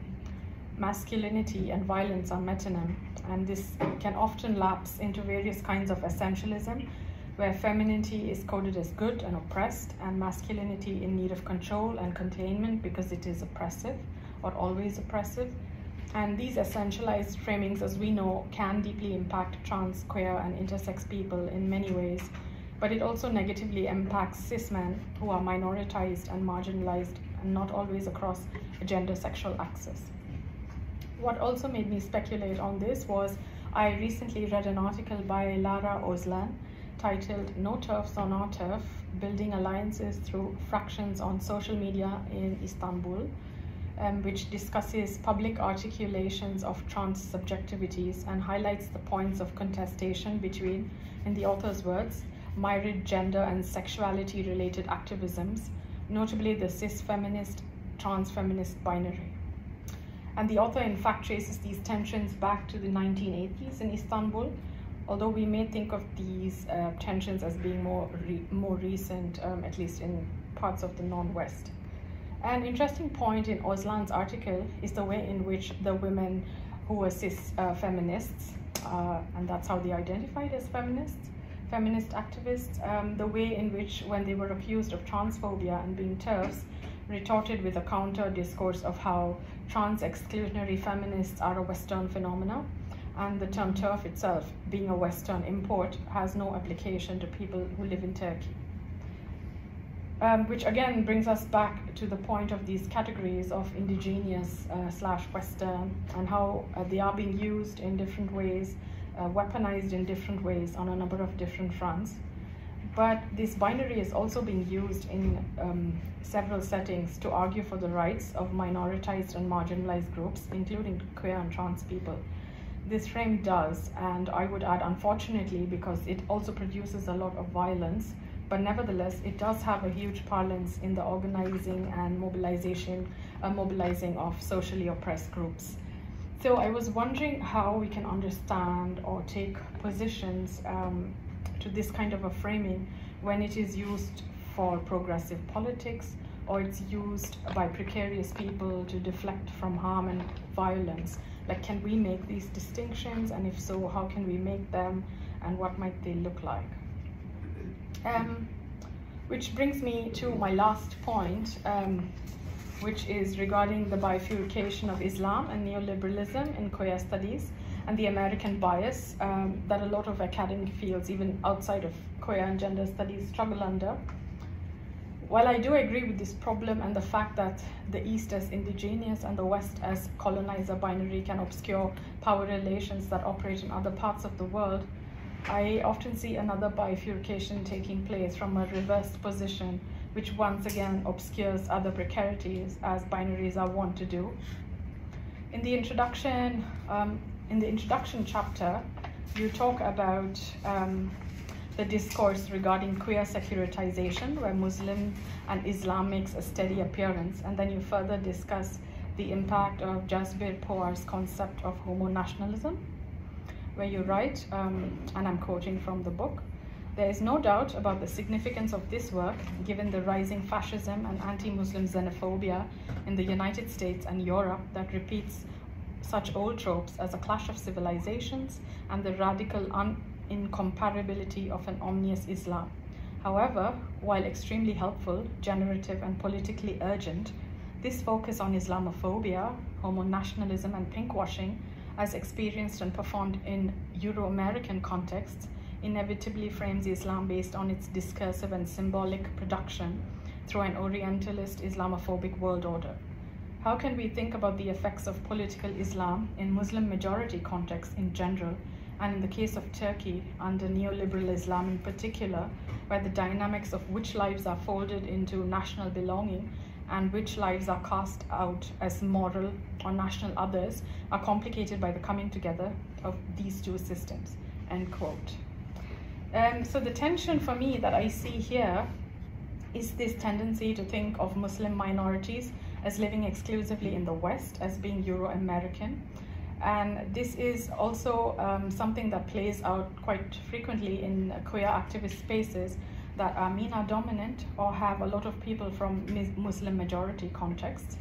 masculinity and violence are metonym, and this can often lapse into various kinds of essentialism, where femininity is coded as good and oppressed, and masculinity in need of control and containment because it is oppressive or always oppressive. And these essentialized framings, as we know, can deeply impact trans, queer, and intersex people in many ways, but it also negatively impacts cis men who are minoritized and marginalized not always across a gender sexual axis. What also made me speculate on this was I recently read an article by Lara Ozlan titled No TERFs on Our Turf, Building Alliances Through Fractions on Social Media in Istanbul, um, which discusses public articulations of trans subjectivities and highlights the points of contestation between, in the author's words, myriad gender and sexuality related activisms notably the cis feminist, trans feminist binary. And the author, in fact, traces these tensions back to the 1980s in Istanbul, although we may think of these uh, tensions as being more, re more recent, um, at least in parts of the non-West. An interesting point in Ozlan's article is the way in which the women who assist uh, feminists, uh, and that's how they identified as feminists, feminist activists, um, the way in which when they were accused of transphobia and being TERFs, retorted with a counter discourse of how trans exclusionary feminists are a Western phenomenon, and the term TERF itself, being a Western import, has no application to people who live in Turkey. Um, which again brings us back to the point of these categories of indigenous uh, slash Western and how uh, they are being used in different ways, uh, weaponized in different ways on a number of different fronts. But this binary is also being used in um, several settings to argue for the rights of minoritized and marginalized groups, including queer and trans people. This frame does, and I would add unfortunately, because it also produces a lot of violence, but nevertheless, it does have a huge parlance in the organizing and mobilization, uh, mobilizing of socially oppressed groups. So I was wondering how we can understand or take positions um, to this kind of a framing when it is used for progressive politics or it's used by precarious people to deflect from harm and violence. Like, can we make these distinctions? And if so, how can we make them? And what might they look like? Um, which brings me to my last point, um, which is regarding the bifurcation of Islam and neoliberalism in queer studies and the American bias um, that a lot of academic fields, even outside of queer and gender studies, struggle under. While I do agree with this problem and the fact that the East as indigenous and the West as colonizer binary can obscure power relations that operate in other parts of the world, I often see another bifurcation taking place from a reversed position, which once again obscures other precarities as binaries are wont to do. In the introduction, um, in the introduction chapter, you talk about um, the discourse regarding queer securitization, where Muslim and Islam makes a steady appearance, and then you further discuss the impact of Jasbir Puar's concept of homo nationalism where you write, um, and I'm quoting from the book, there is no doubt about the significance of this work given the rising fascism and anti-Muslim xenophobia in the United States and Europe that repeats such old tropes as a clash of civilizations and the radical incomparability of an omnious Islam. However, while extremely helpful, generative, and politically urgent, this focus on Islamophobia, homo nationalism, and pinkwashing as experienced and performed in Euro-American contexts, inevitably frames Islam based on its discursive and symbolic production through an Orientalist Islamophobic world order. How can we think about the effects of political Islam in Muslim majority contexts in general, and in the case of Turkey, under neoliberal Islam in particular, where the dynamics of which lives are folded into national belonging and which lives are cast out as moral or national others are complicated by the coming together of these two systems, end quote. Um, so the tension for me that I see here is this tendency to think of Muslim minorities as living exclusively in the West, as being Euro-American. And this is also um, something that plays out quite frequently in queer activist spaces that are MENA dominant or have a lot of people from Muslim majority contexts,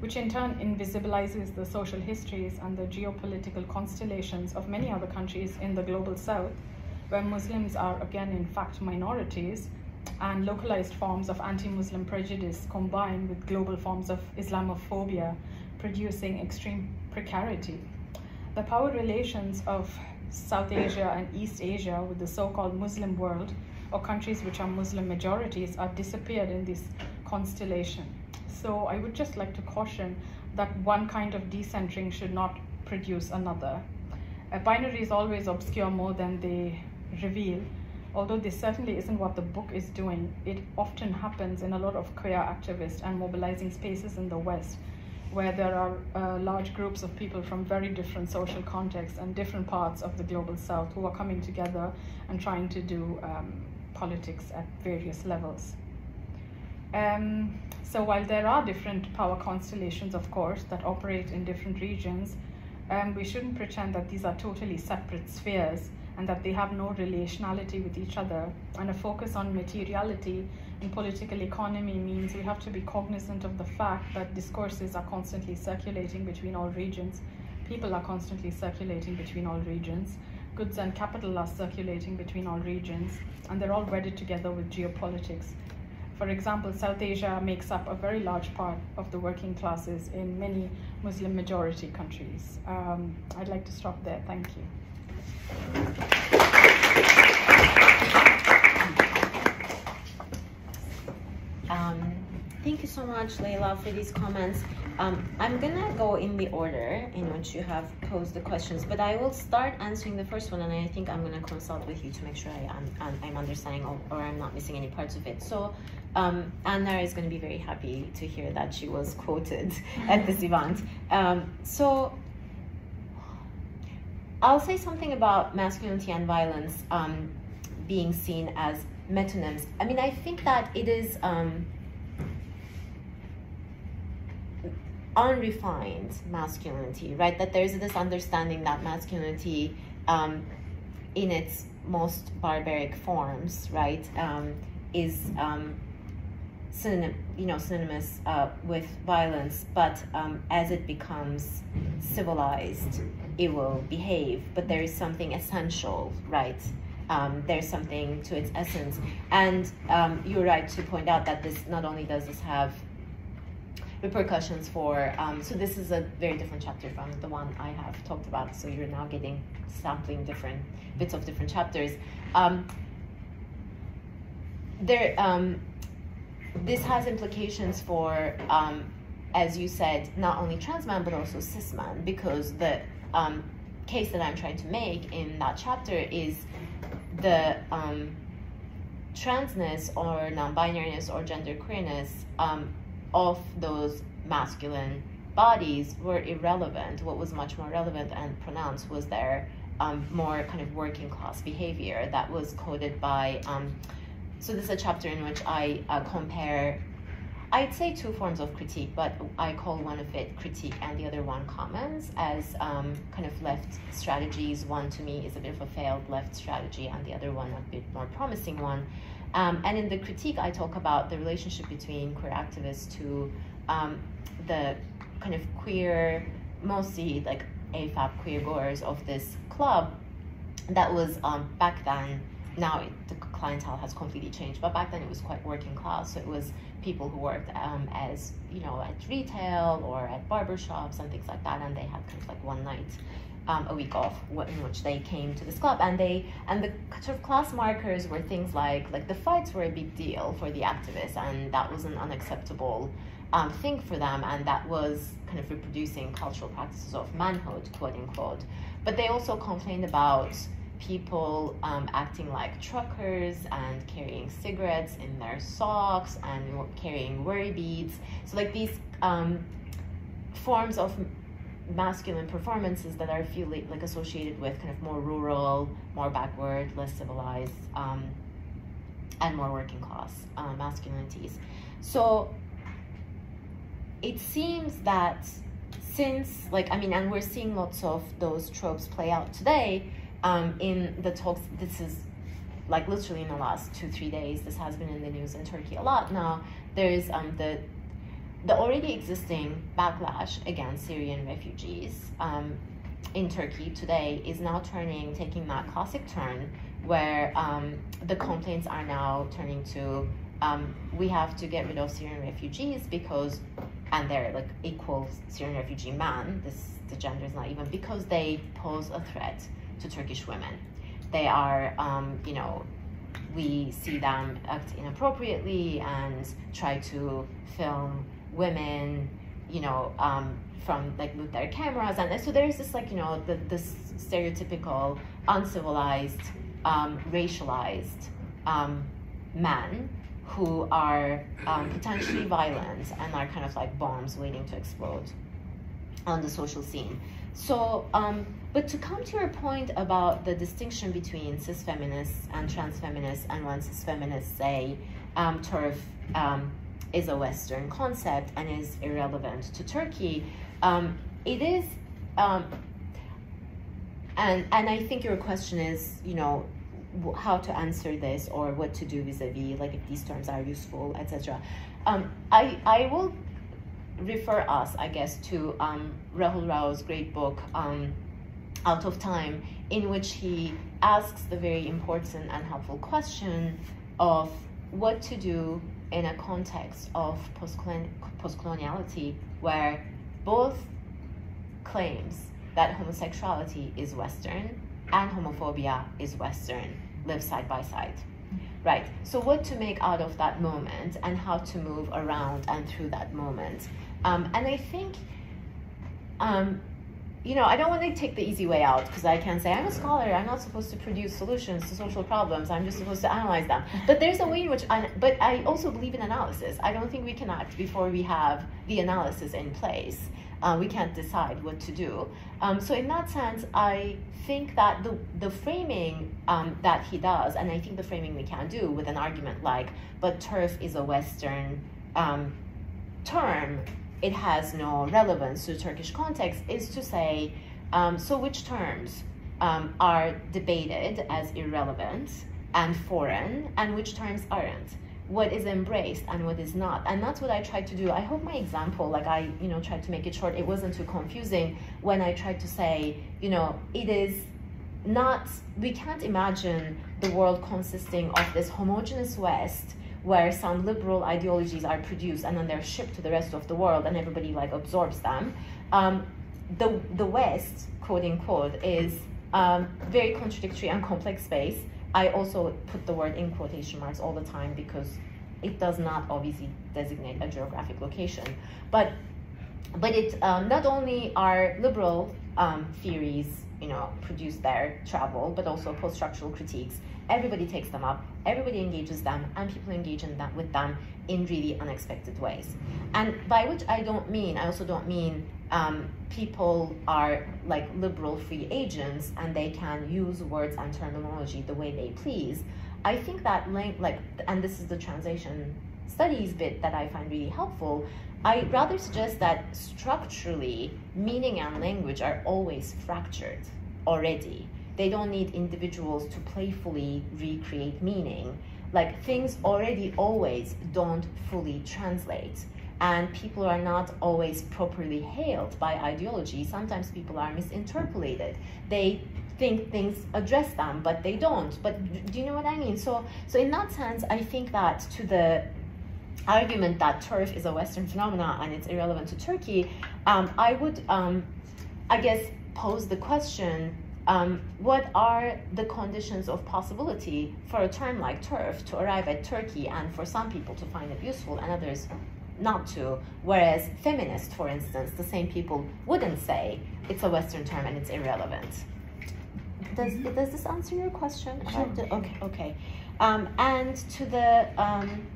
which in turn invisibilizes the social histories and the geopolitical constellations of many other countries in the global south, where Muslims are again in fact minorities and localized forms of anti-Muslim prejudice combined with global forms of Islamophobia producing extreme precarity. The power relations of South Asia and East Asia with the so-called Muslim world or countries which are Muslim majorities are disappeared in this constellation. So I would just like to caution that one kind of decentering should not produce another. Uh, A binary is always obscure more than they reveal. Although this certainly isn't what the book is doing, it often happens in a lot of queer activist and mobilizing spaces in the West, where there are uh, large groups of people from very different social contexts and different parts of the global south who are coming together and trying to do um, politics at various levels. Um, so while there are different power constellations, of course, that operate in different regions, um, we shouldn't pretend that these are totally separate spheres and that they have no relationality with each other. And a focus on materiality in political economy means we have to be cognizant of the fact that discourses are constantly circulating between all regions. People are constantly circulating between all regions. Goods and capital are circulating between all regions, and they're all wedded together with geopolitics. For example, South Asia makes up a very large part of the working classes in many Muslim majority countries. Um, I'd like to stop there. Thank you. Um, thank you so much, Laila, for these comments. Um, I'm gonna go in the order in which you have posed the questions, but I will start answering the first one, and I think I'm gonna consult with you to make sure I, am I'm understanding or, or, I'm not missing any parts of it. So um, Anna is gonna be very happy to hear that she was quoted at this event. Um, so I'll say something about masculinity and violence um, being seen as metonyms. I mean, I think that it is um, unrefined masculinity, right? That there's this understanding that masculinity, um, in its most barbaric forms, right, um, is um, you know, synonymous uh, with violence. But um, as it becomes civilized, it will behave. But there is something essential, right? Um, there's something to its essence. And um, you're right to point out that this not only does this have repercussions for, um, so this is a very different chapter from the one I have talked about. So you're now getting sampling different bits of different chapters. Um, there, um, this has implications for, um, as you said, not only trans men, but also cis men, because the um, case that I'm trying to make in that chapter is the um, transness or non-binariness or gender queerness um, of those masculine bodies were irrelevant. What was much more relevant and pronounced was their um, more kind of working class behavior that was coded by. Um, so this is a chapter in which I uh, compare I'd say two forms of critique, but I call one of it critique and the other one comments as um, kind of left strategies. One to me is a bit of a failed left strategy, and the other one a bit more promising one. Um, and in the critique, I talk about the relationship between queer activists to um, the kind of queer, mostly like AFAB queer goers of this club that was um, back then now it, the clientele has completely changed but back then it was quite working class. So it was people who worked um, as you know at retail or at barbershops and things like that and they had kind of like one night um, a week off in which they came to this club and they and the sort of class markers were things like like the fights were a big deal for the activists and that was an unacceptable um, thing for them and that was kind of reproducing cultural practices of manhood quote unquote. But they also complained about people um, acting like truckers and carrying cigarettes in their socks and carrying worry beads. So like these um, forms of masculine performances that are feel like, associated with kind of more rural, more backward, less civilized, um, and more working class uh, masculinities. So it seems that since like I mean, and we're seeing lots of those tropes play out today um, in the talks, this is like literally in the last two, three days, this has been in the news in Turkey a lot now. There is um, the the already existing backlash against Syrian refugees um, in Turkey today is now turning, taking that classic turn where um, the complaints are now turning to um, we have to get rid of Syrian refugees because, and they're like equal Syrian refugee man, this the gender is not even, because they pose a threat to Turkish women. They are, um, you know, we see them act inappropriately and try to film women, you know, um, from like with their cameras. And so there's this like, you know, the, this stereotypical, uncivilized, um, racialized um, men who are um, potentially violent and are kind of like bombs waiting to explode on the social scene. So, um, but to come to your point about the distinction between cis feminists and trans feminists, and when cis feminists say um, TERF um, is a Western concept and is irrelevant to Turkey, um, it is. Um, and and I think your question is, you know, how to answer this or what to do vis-a-vis, like if these terms are useful, etc. Um, I I will refer us, I guess, to um, Rahul Rao's great book, um, Out of Time, in which he asks the very important and helpful question of what to do in a context of post-coloniality where both claims that homosexuality is Western and homophobia is Western live side by side. Right, so what to make out of that moment and how to move around and through that moment. Um, and I think, um, you know, I don't want to take the easy way out because I can say I'm a scholar. I'm not supposed to produce solutions to social problems. I'm just supposed to analyze them. But there's a way in which, I, but I also believe in analysis. I don't think we can act before we have the analysis in place. Uh, we can't decide what to do. Um, so in that sense, I think that the, the framing um, that he does, and I think the framing we can do with an argument like, but TERF is a Western um, term, it has no relevance to Turkish context, is to say, um, so which terms um, are debated as irrelevant and foreign, and which terms aren't? what is embraced and what is not and that's what i tried to do i hope my example like i you know tried to make it short it wasn't too confusing when i tried to say you know it is not we can't imagine the world consisting of this homogenous west where some liberal ideologies are produced and then they're shipped to the rest of the world and everybody like absorbs them um, the the west quote unquote is um, very contradictory and complex space I also put the word in quotation marks all the time because it does not obviously designate a geographic location. But but it um, not only are liberal um, theories, you know, produce their travel, but also post-structural critiques. Everybody takes them up, everybody engages them, and people engage in with them in really unexpected ways. And by which I don't mean, I also don't mean um, people are like liberal free agents and they can use words and terminology the way they please. I think that like, and this is the translation studies bit that I find really helpful. I rather suggest that structurally, meaning and language are always fractured already. They don't need individuals to playfully recreate meaning. Like things already always don't fully translate and people are not always properly hailed by ideology. Sometimes people are misinterpellated. They think things address them, but they don't. But do you know what I mean? So, so in that sense, I think that to the argument that TERF is a Western phenomenon and it's irrelevant to Turkey, um, I would, um, I guess, pose the question um, what are the conditions of possibility for a term like TERF to arrive at Turkey and for some people to find it useful and others not to. Whereas feminist, for instance, the same people wouldn't say it's a Western term and it's irrelevant. Does, does this answer your question? Sure. Okay, okay. Um, and to the um,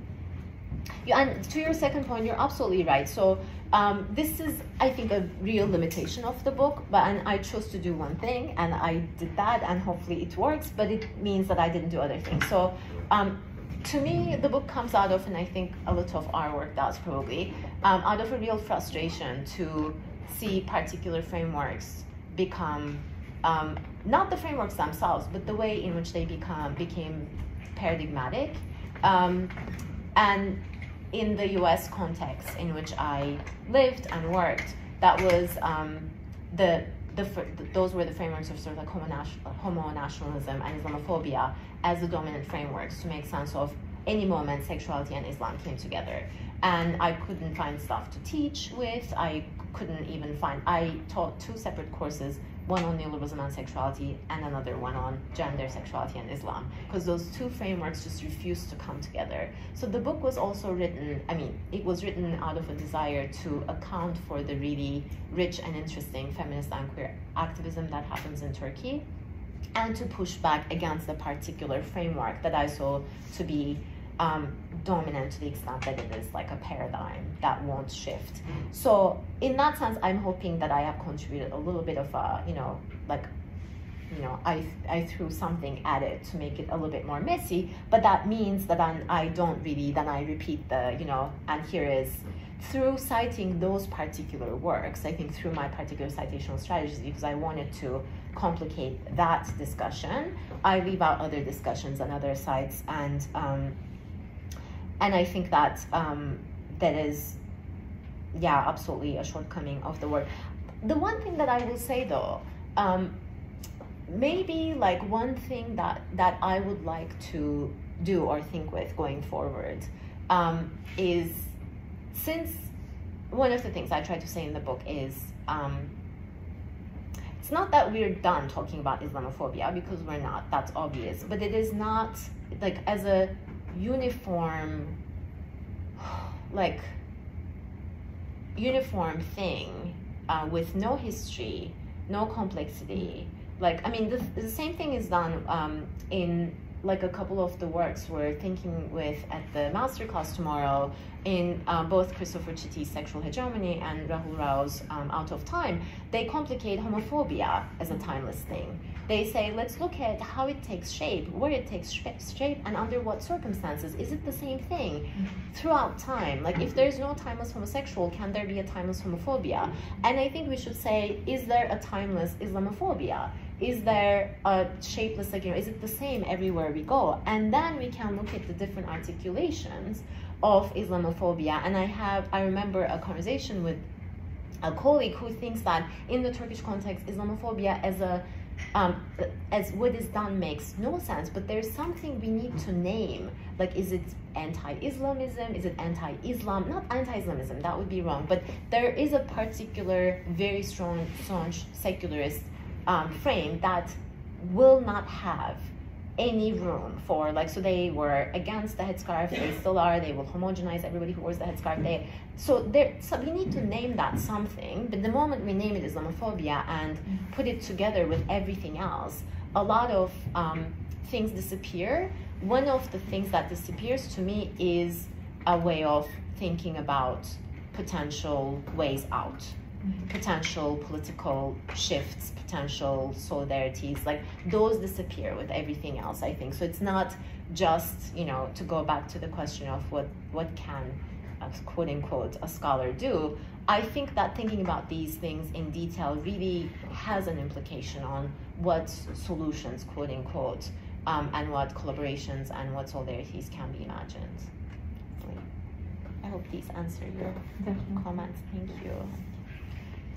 you, and to your second point, you're absolutely right. So um, this is, I think, a real limitation of the book. But and I chose to do one thing, and I did that, and hopefully it works. But it means that I didn't do other things. So um, to me, the book comes out of, and I think a lot of our work does probably, um, out of a real frustration to see particular frameworks become um, not the frameworks themselves, but the way in which they become became paradigmatic. Um, and in the U.S. context in which I lived and worked, that was um, the the, those were the frameworks of sort of like homo, homo nationalism and Islamophobia as the dominant frameworks to make sense of any moment sexuality and Islam came together. And I couldn't find stuff to teach with. I couldn't even find, I taught two separate courses one on neoliberalism and sexuality and another one on gender, sexuality, and Islam, because those two frameworks just refused to come together. So the book was also written, I mean, it was written out of a desire to account for the really rich and interesting feminist and queer activism that happens in Turkey and to push back against the particular framework that I saw to be um, dominant to the extent that it is like a paradigm that won't shift. So in that sense, I'm hoping that I have contributed a little bit of a, you know, like, you know, I, I threw something at it to make it a little bit more messy, but that means that then I don't really, then I repeat the, you know, and here is, through citing those particular works, I think through my particular citational strategies, because I wanted to complicate that discussion. I leave out other discussions and other sites, and um, and I think that um, that is, yeah, absolutely a shortcoming of the work. The one thing that I will say though, um, maybe like one thing that that I would like to do or think with going forward um, is since one of the things I try to say in the book is um, it's not that we're done talking about Islamophobia because we're not, that's obvious, but it is not like as a uniform, like uniform thing uh, with no history, no complexity. Like, I mean, the, the same thing is done um, in like a couple of the works we're thinking with at the masterclass tomorrow in uh, both Christopher Chitty's Sexual Hegemony and Rahul Rao's um, Out of Time, they complicate homophobia as a timeless thing. They say, let's look at how it takes shape, where it takes shape, and under what circumstances. Is it the same thing throughout time? Like, if there's no timeless homosexual, can there be a timeless homophobia? And I think we should say, is there a timeless Islamophobia? Is there a shapeless like you know is it the same everywhere we go? And then we can look at the different articulations of islamophobia. And i have i remember a conversation with a colleague who thinks that in the turkish context islamophobia as a um, as what is done makes no sense but there's something we need to name. Like is it anti-islamism? Is it anti-islam? Not anti-islamism that would be wrong but there is a particular very strong staunch secularist um, frame that will not have any room for like so they were against the headscarf they still are they will homogenize everybody who wears the headscarf they so there so we need to name that something but the moment we name it islamophobia and put it together with everything else a lot of um, things disappear. One of the things that disappears to me is a way of thinking about potential ways out potential political shifts, potential solidarities, like those disappear with everything else, I think. So it's not just, you know, to go back to the question of what, what can, a quote unquote, a scholar do. I think that thinking about these things in detail really has an implication on what solutions, quote unquote, um, and what collaborations and what solidarities can be imagined. I hope these answer your Definitely. comments. Thank you.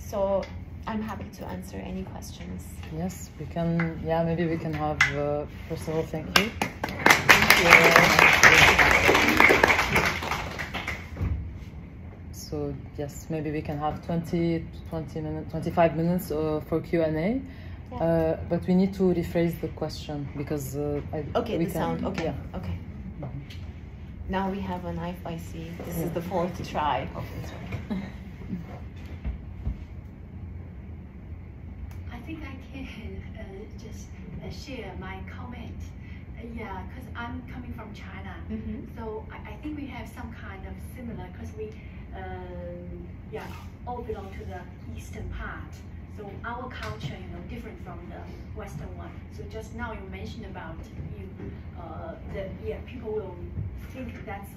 So I'm happy to answer any questions. Yes, we can. Yeah, maybe we can have. Uh, first of all, thank you. So yes, maybe we can have 20, 20 minutes, 25 minutes uh, for Q and A. Yeah. Uh, but we need to rephrase the question because uh, I, Okay, we the can, sound. Okay, Yeah. okay. Now we have a knife. I see. This is the fourth try. think I can uh, just uh, share my comment. Uh, yeah, because I'm coming from China, Mhm. so I, I think we have some kind of similar because we, um, yeah, all belong to the eastern part. So our culture, you know, different from the western one. So just now you mentioned about you, uh, the yeah, people will think that's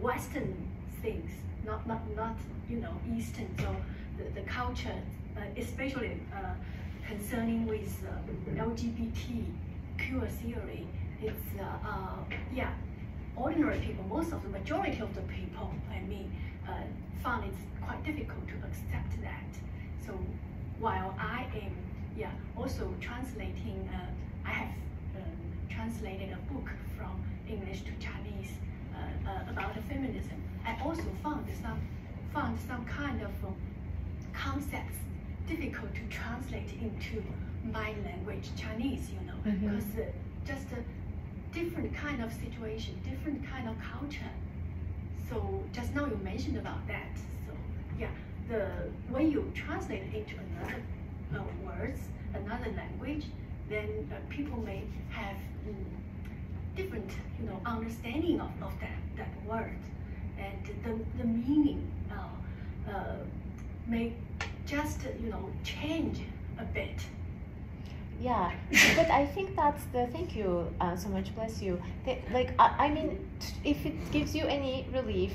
western things, not not not you know eastern. So the, the culture, uh, especially uh, concerning with uh, LGBT queer theory, it's uh, uh, yeah, ordinary people, most of the majority of the people, I mean, uh, found it's quite difficult to accept that. So while I am yeah also translating, I have um, translated a book from English to Chinese uh, uh, about feminism. I also found some found some kind of um, concepts difficult to translate into my language, Chinese, you know, Mhm. because uh, just a different kind of situation, different kind of culture. So just now you mentioned about that. So yeah, the when you translate into another uh, words, another language, then uh, people may have mm, different, you know, understanding of, of that that word, and the the meaning uh, uh, may just you know change a bit. Yeah, but I think that's the. Thank you uh, so much. Bless you. Like I, I mean, t- if it gives you any relief,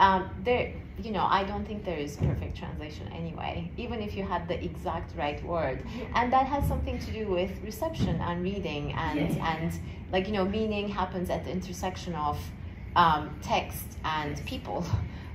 um, there, you know, I don't think there is perfect translation anyway, even if you had the exact right word. Yeah. And that has something to do with reception and reading and, yeah, and like, you know, meaning happens at the intersection of um, text and people.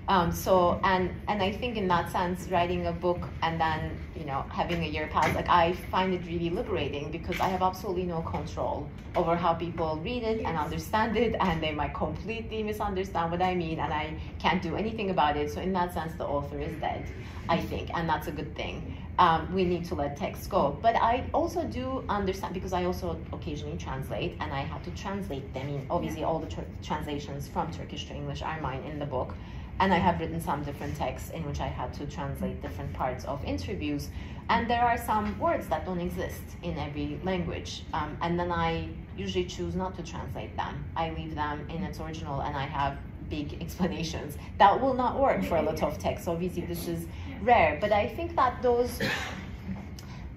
Um, so and and I think in that sense, writing a book and then you know having a year pass, like I find it really liberating because I have absolutely no control over how people read it and understand it, and they might completely misunderstand what I mean, and I can't do anything about it. So in that sense, the author is dead, I think, and that's a good thing. Um, we need to let text go. But I also do understand because I also occasionally translate, and I have to translate them. I mean, obviously, all the tr- translations from Turkish to English are mine in the book and I have written some different texts in which I had to translate different parts of interviews. And there are some words that don't exist in every language. Um, and then I usually choose not to translate them. I leave them in its original and I have big explanations. That will not work for a lot of texts. Obviously, this is rare. But I think that those.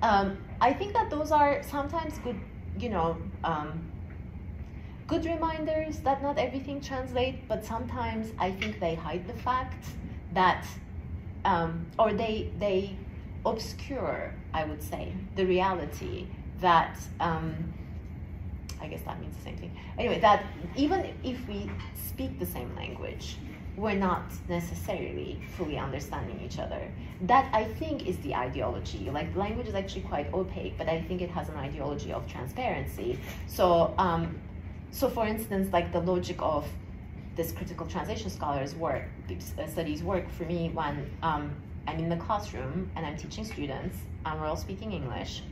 Um, I think that those are sometimes good, you know, um, good reminders that not everything translates, but sometimes I think they hide the fact that, um, or they they obscure, I would say, the reality that. Um, I guess that means the same thing. Anyway, that even if we speak the same language, we're not necessarily fully understanding each other. That I think is the ideology. Like language is actually quite opaque, but I think it has an ideology of transparency. So um, so, for instance, like the logic of this critical translation scholars work, uh, studies work for me when um, I'm in the classroom and I'm teaching students and we're all speaking English,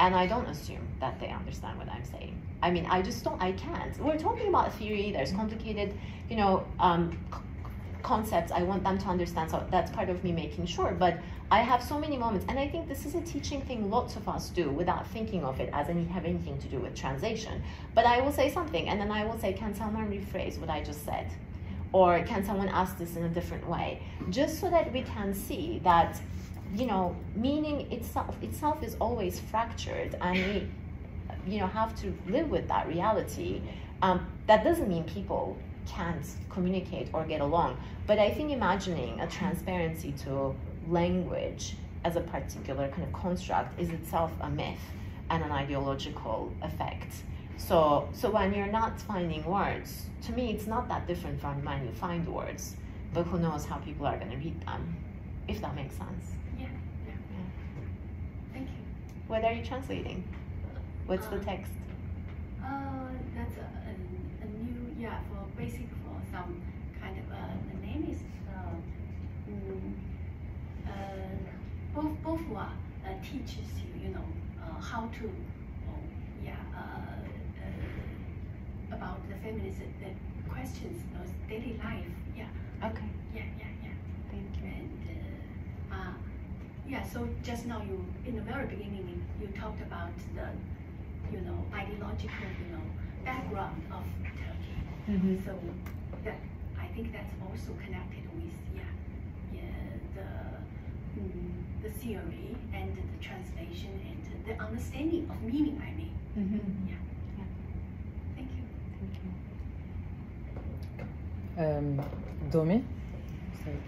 and I don't assume that they understand what I'm saying. I mean, I just don't. I can't. We're talking about theory. There's complicated, you know, um, concepts I want them to understand. So that's part of me making sure. But I have so many moments, and I think this is a teaching thing lots of us do without thinking of it as any have anything to do with translation. But I will say something, and then I will say, "Can someone rephrase what I just said?" Or can someone ask this in a different way? Just so that we can see that, you know, meaning itself itself is always fractured, and we, you know, have to live with that reality. Um, that doesn't mean people can't communicate or get along. But I think imagining a transparency to language as a particular kind of construct is itself a myth and an ideological effect. So, so when you're not finding words, to me, it's not that different from when you find words, but who knows how people are going to read them, if that makes sense. Yeah, yeah. yeah. Thank you. What are you translating? What's the Um, text? Uh, that's a, a, a new, yeah, basic for some kind of, uh, the name is, uh, mm, uh, both, both uh, teaches you, you know, uh, how to, oh, yeah, uh, uh, about the feminist, the questions, those daily life, yeah, Okay, yeah, yeah, yeah. thank you. And uh, uh, yeah, so just now you, in the very beginning, you talked about the, you know, ideological, you know, background of Turkey. Mm-hmm. So that I think that's also connected with yeah, yeah the mm, the theory and the translation and the understanding of meaning. I mean, Mm-hmm. yeah. Thank you. Thank you. Um, Domi? Sorry.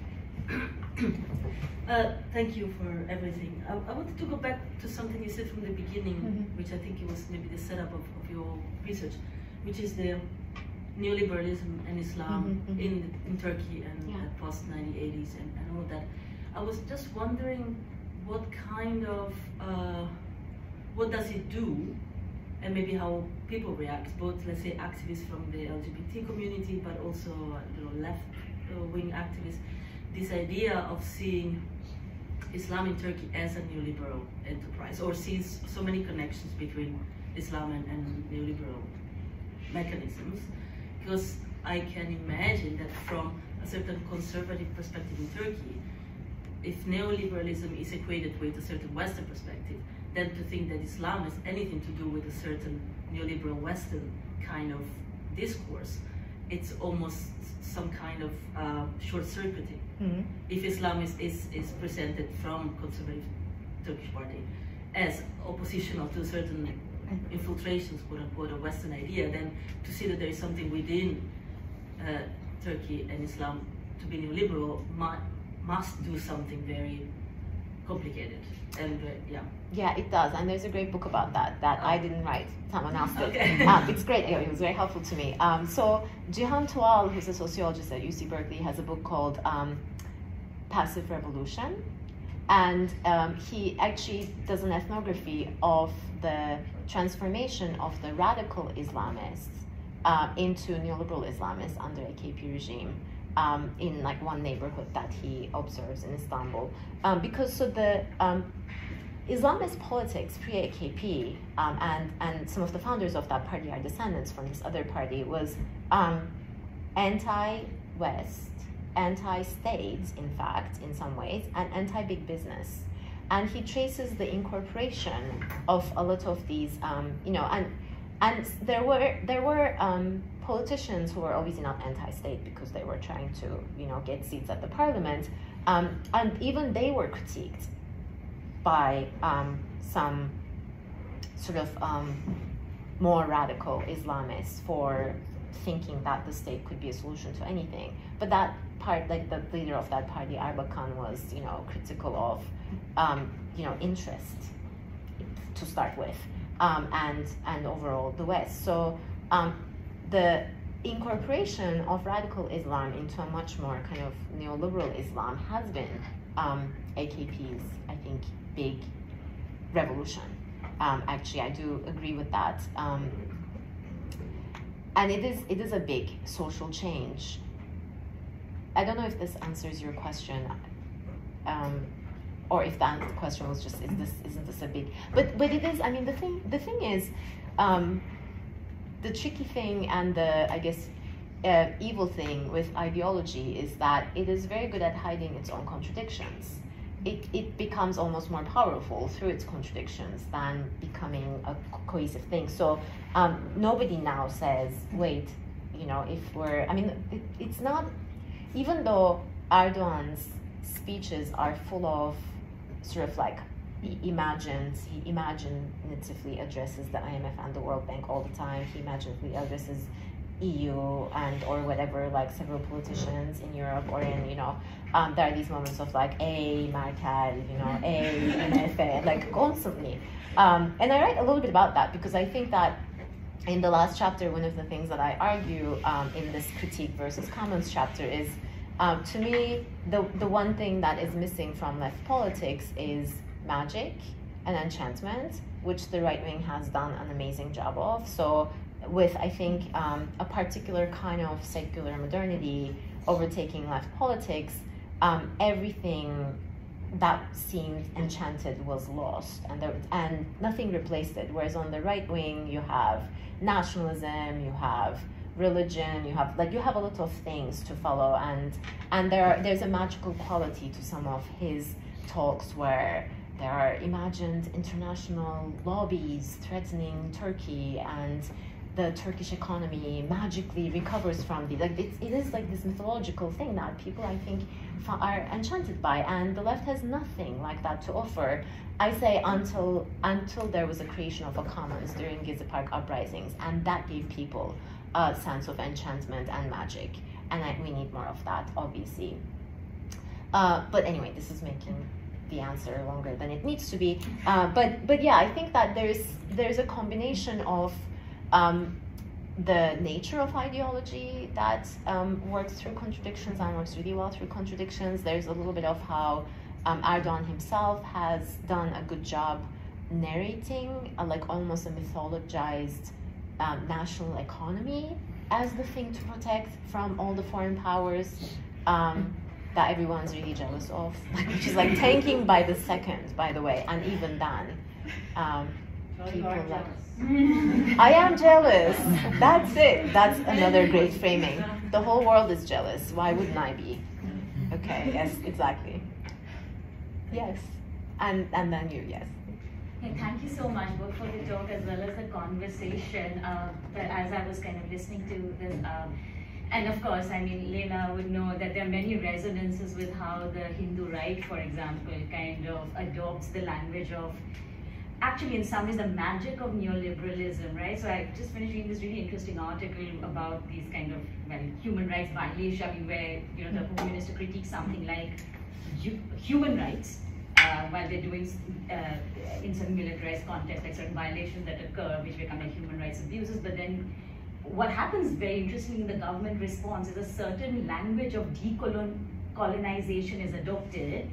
Uh, thank you for everything. I, I wanted to go back to something you said from the beginning, Mhm. which I think it was maybe the setup of, of your research, which is the neoliberalism and Islam Mhm, mhm. in in Turkey and Yeah. uh, post 1980s and, and all that. I was just wondering what kind of uh, what does it do, and maybe how people react, both let's say activists from the LGBT community, but also you know, left uh, wing activists. This idea of seeing Islam in Turkey as a neoliberal enterprise, or sees so many connections between Islam and, and neoliberal mechanisms, because I can imagine that from a certain conservative perspective in Turkey, if neoliberalism is equated with a certain Western perspective, then to think that Islam has anything to do with a certain neoliberal Western kind of discourse, it's almost some kind of uh, short-circuiting. Mm-hmm. If Islam is, is, is presented from conservative Turkish party as oppositional to a certain infiltrations, quote unquote, of Western idea, then to see that there is something within uh, Turkey and Islam to be neoliberal mu- must do something very complicated. And uh, yeah. Yeah, it does, and there's a great book about that that I didn't write. Someone else did. Okay. Um, it's great. It was very helpful to me. Um, so Cihan Tuğal, who's a sociologist at UC Berkeley, has a book called um, Passive Revolution, and um, he actually does an ethnography of the transformation of the radical Islamists uh, into neoliberal Islamists under AKP regime. Um, in like one neighborhood that he observes in Istanbul, um, because so the um, Islamist politics pre-AKP um, and and some of the founders of that party are descendants from this other party was um, anti-West, anti-state, in fact, in some ways, and anti-big business. And he traces the incorporation of a lot of these, um, you know, and and there were there were um, politicians who were obviously not anti-state because they were trying to, you know, get seats at the parliament, um, and even they were critiqued by um, some sort of um, more radical Islamists for thinking that the state could be a solution to anything. But that part, like the leader of that party, Erbakan, was you know critical of um, you know interest to start with, um, and and overall the West. So um, the incorporation of radical Islam into a much more kind of neoliberal Islam has been um, AKP's, I think, big revolution. Um, actually, I do agree with that. Um, and it is it is a big social change. I don't know if this answers your question, um, or if that question was just is this isn't this a big? But but it is. I mean, the thing the thing is, um, the tricky thing and the I guess uh, evil thing with ideology is that it is very good at hiding its own contradictions. It, it becomes almost more powerful through its contradictions than becoming a co- cohesive thing. So um, nobody now says, wait, you know, if we're, I mean, it, it's not, even though Erdogan's speeches are full of sort of like he imagines, he imaginatively addresses the IMF and the World Bank all the time. He imaginatively addresses EU and or whatever, like several politicians in Europe or in, you know, um, there are these moments of like, a Merkel, you know, a MFA, like constantly. Um, and I write a little bit about that because I think that in the last chapter, one of the things that I argue um, in this critique versus commons chapter is, um, to me, the, the one thing that is missing from left politics is magic and enchantment, which the right wing has done an amazing job of. So, with I think um, a particular kind of secular modernity overtaking left politics, um, everything that seemed enchanted was lost, and there, and nothing replaced it. Whereas on the right wing, you have nationalism, you have religion, you have like you have a lot of things to follow, and and there are, there's a magical quality to some of his talks where there are imagined international lobbies threatening Turkey and the Turkish economy magically recovers from the like it's, it is like this mythological thing that people I think are enchanted by and the left has nothing like that to offer I say until until there was a creation of a commons during Gezi Park uprisings and that gave people a sense of enchantment and magic and I, we need more of that obviously. Uh, but anyway this is making the answer longer than it needs to be. Uh, but but yeah I think that there's there's a combination of um, the nature of ideology that um, works through contradictions and works really well through contradictions. There's a little bit of how um, Erdogan himself has done a good job narrating, a, like almost a mythologized um, national economy as the thing to protect from all the foreign powers um, that everyone's really jealous of, which is like tanking by the second, by the way, and even then. Um, people like I am jealous. That's it. That's another great framing. The whole world is jealous. Why wouldn't I be? Okay, yes, exactly. Yes. And and then you, yes. Yeah, thank you so much both for the talk as well as the conversation. Uh, as I was kind of listening to this, um, and of course, I mean, Laila would know that there are many resonances with how the Hindu right, for example, kind of adopts the language of actually in some ways the magic of neoliberalism, right? So I just finished reading this really interesting article about these kind of well human rights violations. I mean, where you know the Home Minister critiques something like human rights uh, while they're doing uh, in some militarized context, like certain violations that occur, which become like human rights abuses. But then, what happens very interestingly in the government response is a certain language of decolonization is adopted.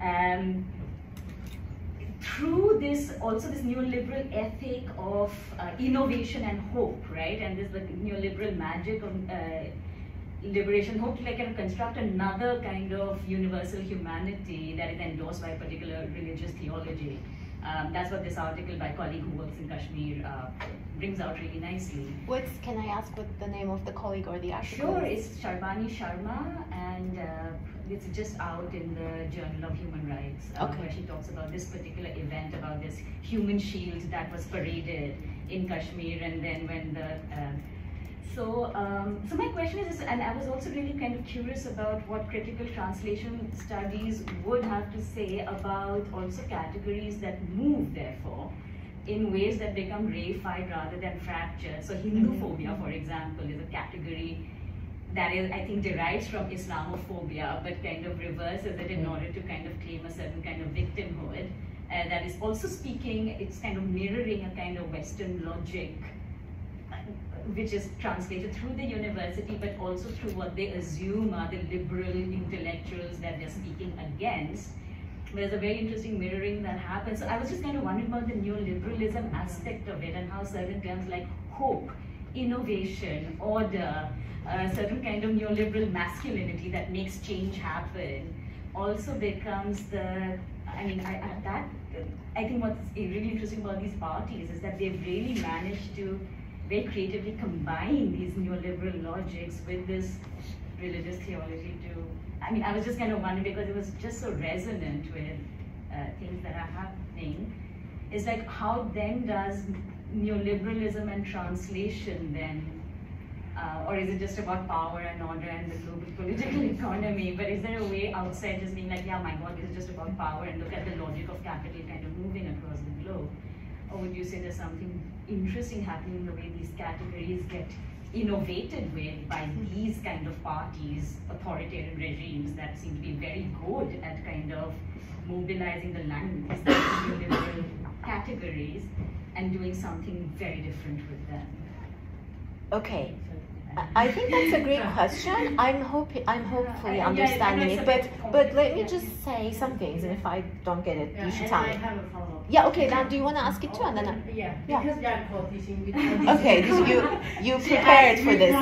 Um, through this, also this neoliberal ethic of uh, innovation and hope, right? And this the neoliberal magic of uh, liberation, hope to like kind of construct another kind of universal humanity that is endorsed by a particular religious theology. Um, that's what this article by a colleague who works in Kashmir uh, brings out really nicely. What's, can I ask what the name of the colleague or the article Sure, it's Sharbani Sharma and uh, it's just out in the Journal of Human Rights uh, okay. where she talks about this particular event about this human shield that was paraded in Kashmir and then when the uh, so, um, so my question is, and I was also really kind of curious about what critical translation studies would have to say about also categories that move, therefore, in ways that become reified rather than fractured. So Hinduphobia, for example, is a category that is, I think, derives from Islamophobia, but kind of reverses it in order to kind of claim a certain kind of victimhood. Uh, that is also speaking, it's kind of mirroring a kind of Western logic which is translated through the university, but also through what they assume are the liberal intellectuals that they're speaking against. There's a very interesting mirroring that happens. So I was just kind of wondering about the neoliberalism aspect of it and how certain terms like hope, innovation, order, uh, certain kind of neoliberal masculinity that makes change happen also becomes the, I mean, I, I, that, I think what's really interesting about these parties is that they've really managed to very creatively combine these neoliberal logics with this religious theology to, I mean, I was just kind of wondering because it was just so resonant with uh, things that are happening. It's like how then does neoliberalism and translation then, uh, or is it just about power and order and the global political economy? But is there a way outside just being like, yeah, my God, this is just about power and look at the logic of capital kind of moving across the globe? Or would you say there's something interesting happening in the way these categories get innovated with by these kind of parties, authoritarian regimes that seem to be very good at kind of mobilizing the language, categories, and doing something very different with them. Okay, I think that's a great question. I'm hoping I'm hopefully understanding it, but but let me just say some things, and if I don't get it, you should tell me. Yeah. Okay. Now, do you want to ask it too, and then? I, yeah. Because we are co-teaching. Okay. you you prepared for this.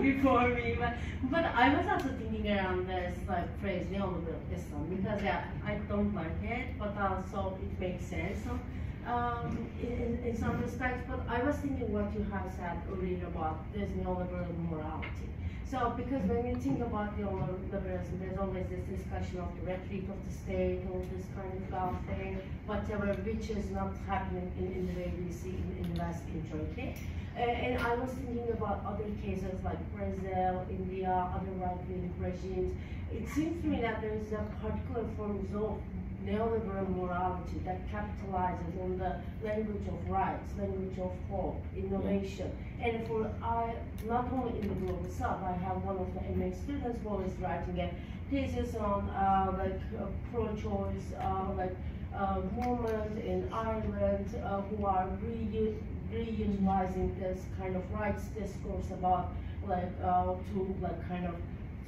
Before me, but but I was also thinking around this like phrase neoliberalism because yeah, I don't like it, but also it makes sense. So, um, in, in some respects, but I was thinking what you have said earlier about this neoliberal morality. So, because when you think about neoliberalism, there's always this discussion of the retreat of the state, all this kind of stuff thing, whatever, which is not happening in, in the way we see in, in the West in Turkey. Uh, and I was thinking about other cases like Brazil, India, other right-wing regimes. It seems to me that there is a particular form of neoliberal morality that capitalizes on the language of rights, language of hope, innovation. And for I, not only in the global south, I have one of the MA students who is writing a thesis on uh, like uh, pro-choice, uh, like uh, movement in Ireland uh, who are re reutilizing this kind of rights discourse about like uh, to like kind of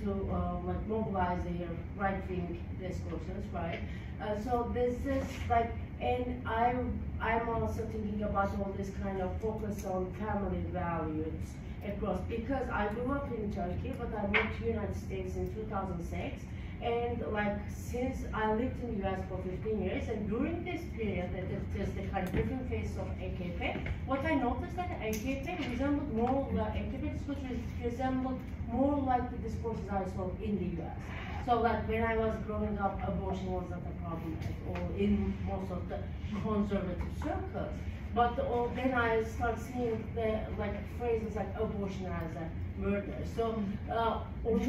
to uh, like mobilize their right-wing discourses, right? Uh, so this is like, and I'm I'm also thinking about all this kind of focus on family values across because I grew up in Turkey, but I moved to United States in 2006. And like since I lived in the US for 15 years, and during this period, that there's the kind of different phase of AKP. What I noticed that AKP resembled more, uh, AKP discourse resembled more like the discourses I saw in the US. So like when I was growing up, abortion was not a problem at all in most of the conservative circles. But then I start seeing the like phrases like abortion as a murder. So uh, on the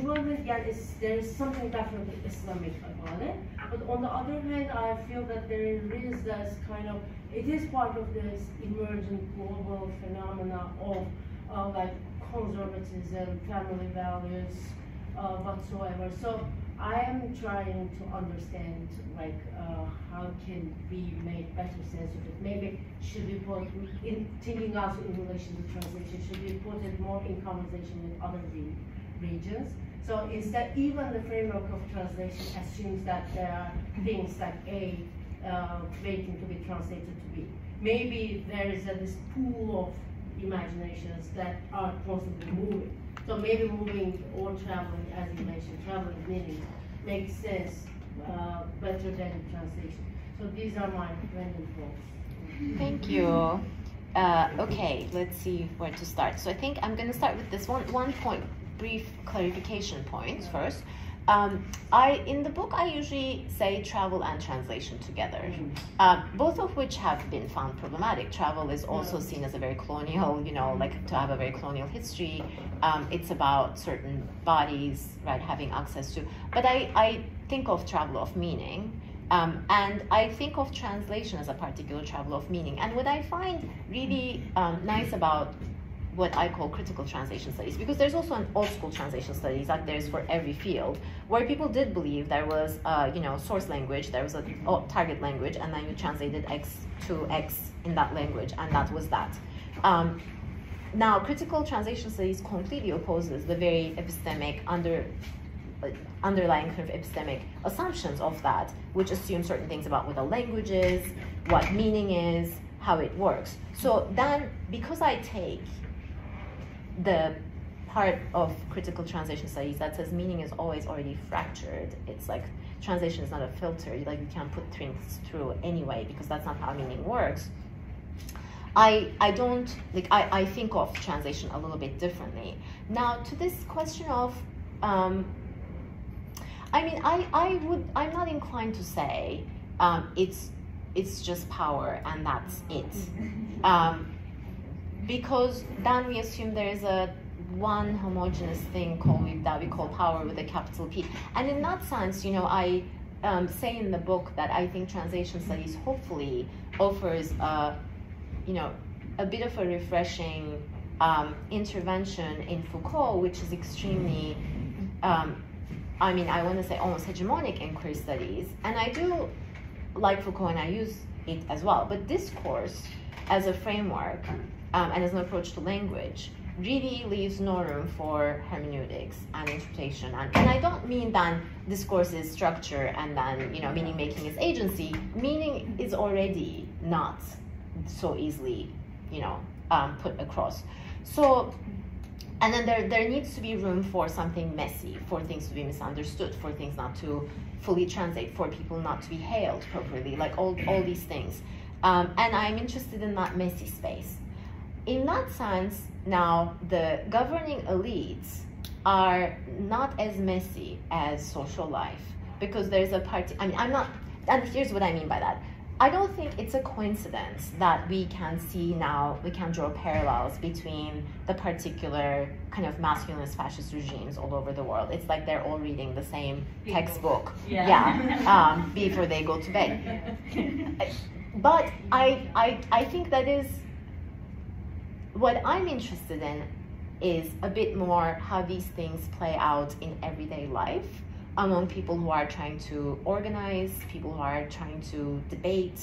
there is something definitely Islamic about it. But on the other hand, I feel that there is this kind of it is part of this emergent global phenomena of uh, like conservatism, family values, uh, whatsoever. So I am trying to understand like uh, how can we make better sense of it. Maybe should we put in thinking also in relation to translation, should we put it more in conversation with other re regions? So instead, even the framework of translation assumes that there are things like A uh, waiting to be translated to B. Maybe there is a, this pool of imaginations that are constantly moving. So maybe moving or traveling, as you mentioned, traveling meanings makes sense uh, better than translation. So these are my random thoughts. Thank you. Uh, okay, let's see where to start. So I think I'm going to start with this one one point, brief clarification points first. Um, I in the book I usually say travel and translation together, uh, both of which have been found problematic. Travel is also seen as a very colonial, you know, like to have a very colonial history. Um, it's about certain bodies, right, having access to. But I, I think of travel of meaning. Um, and I think of translation as a particular travel of meaning. And what I find really um, nice about what I call critical translation studies, because there's also an old school translation studies that there's for every field, where people did believe there was, a, you know, source language, there was a oh, target language, and then you translated X to X in that language, and that was that. Um, now, critical translation studies completely opposes the very epistemic under uh, underlying kind of epistemic assumptions of that, which assume certain things about what a language is, what meaning is, how it works. So then, because I take the part of critical translation studies that says meaning is always already fractured. It's like translation is not a filter. Like you can't put things through anyway because that's not how meaning works. I, I don't like I, I think of translation a little bit differently. Now to this question of um, I mean I, I would I'm not inclined to say um, it's it's just power and that's it. Um, because then we assume there is a one homogeneous thing called that we call power with a capital P. And in that sense, you know, I um, say in the book that I think translation studies hopefully offers a, you know, a bit of a refreshing um, intervention in Foucault, which is extremely, um, I mean, I want to say almost hegemonic in queer studies. And I do like Foucault and I use it as well. But discourse as a framework um, and as an approach to language really leaves no room for hermeneutics and interpretation. And, and I don't mean that discourse is structure and then, you know, meaning making is agency. Meaning is already not so easily, you know, um, put across. So, and then there, there needs to be room for something messy, for things to be misunderstood, for things not to fully translate, for people not to be hailed properly, like all, all these things. Um, and I'm interested in that messy space in that sense, now the governing elites are not as messy as social life because there's a party. I mean, I'm not. And here's what I mean by that. I don't think it's a coincidence that we can see now, we can draw parallels between the particular kind of masculinist fascist regimes all over the world. It's like they're all reading the same textbook, yeah, yeah um, before they go to bed. but I, I, I think that is what I'm interested in is a bit more how these things play out in everyday life among people who are trying to organize, people who are trying to debate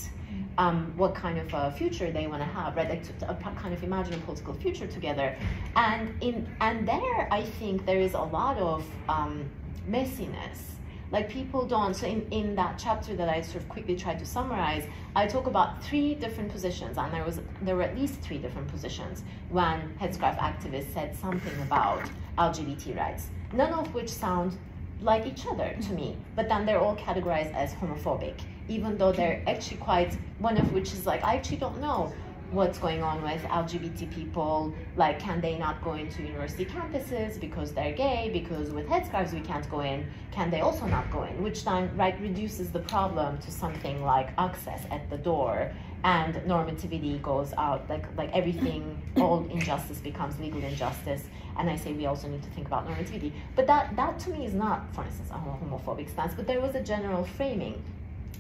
um, what kind of a future they want to have, right? Like to, to, a kind of imagine a political future together. And in and there, I think there is a lot of um, messiness like people don't, so in, in that chapter that I sort of quickly tried to summarize, I talk about three different positions, and there was there were at least three different positions when headscarf activists said something about LGBT rights, none of which sound like each other to me, but then they're all categorized as homophobic, even though they're actually quite, one of which is like, I actually don't know what's going on with LGBT people. Like, can they not go into university campuses because they're gay? Because with headscarves we can't go in. Can they also not go in? Which then right reduces the problem to something like access at the door and normativity goes out. Like like everything, all injustice becomes legal injustice. And I say we also need to think about normativity. But that that to me is not, for instance, a homophobic stance. But there was a general framing.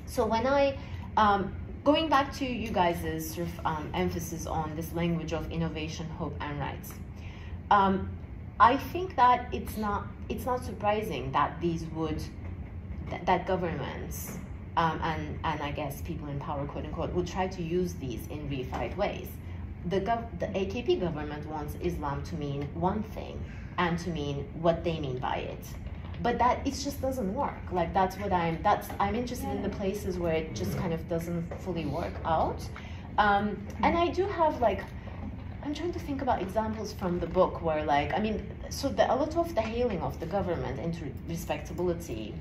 So when I um, going back to you guys' sort of um, emphasis on this language of innovation, hope, and rights, um, I think that it's not it's not surprising that these would that, that governments um, and and I guess people in power, quote unquote, would try to use these in reified ways. The gov- the AKP government wants Islam to mean one thing and to mean what they mean by it but that it just doesn't work like that's what i'm that's i'm interested in the places where it just kind of doesn't fully work out um, and i do have like i'm trying to think about examples from the book where like i mean so the, a lot of the hailing of the government into respectability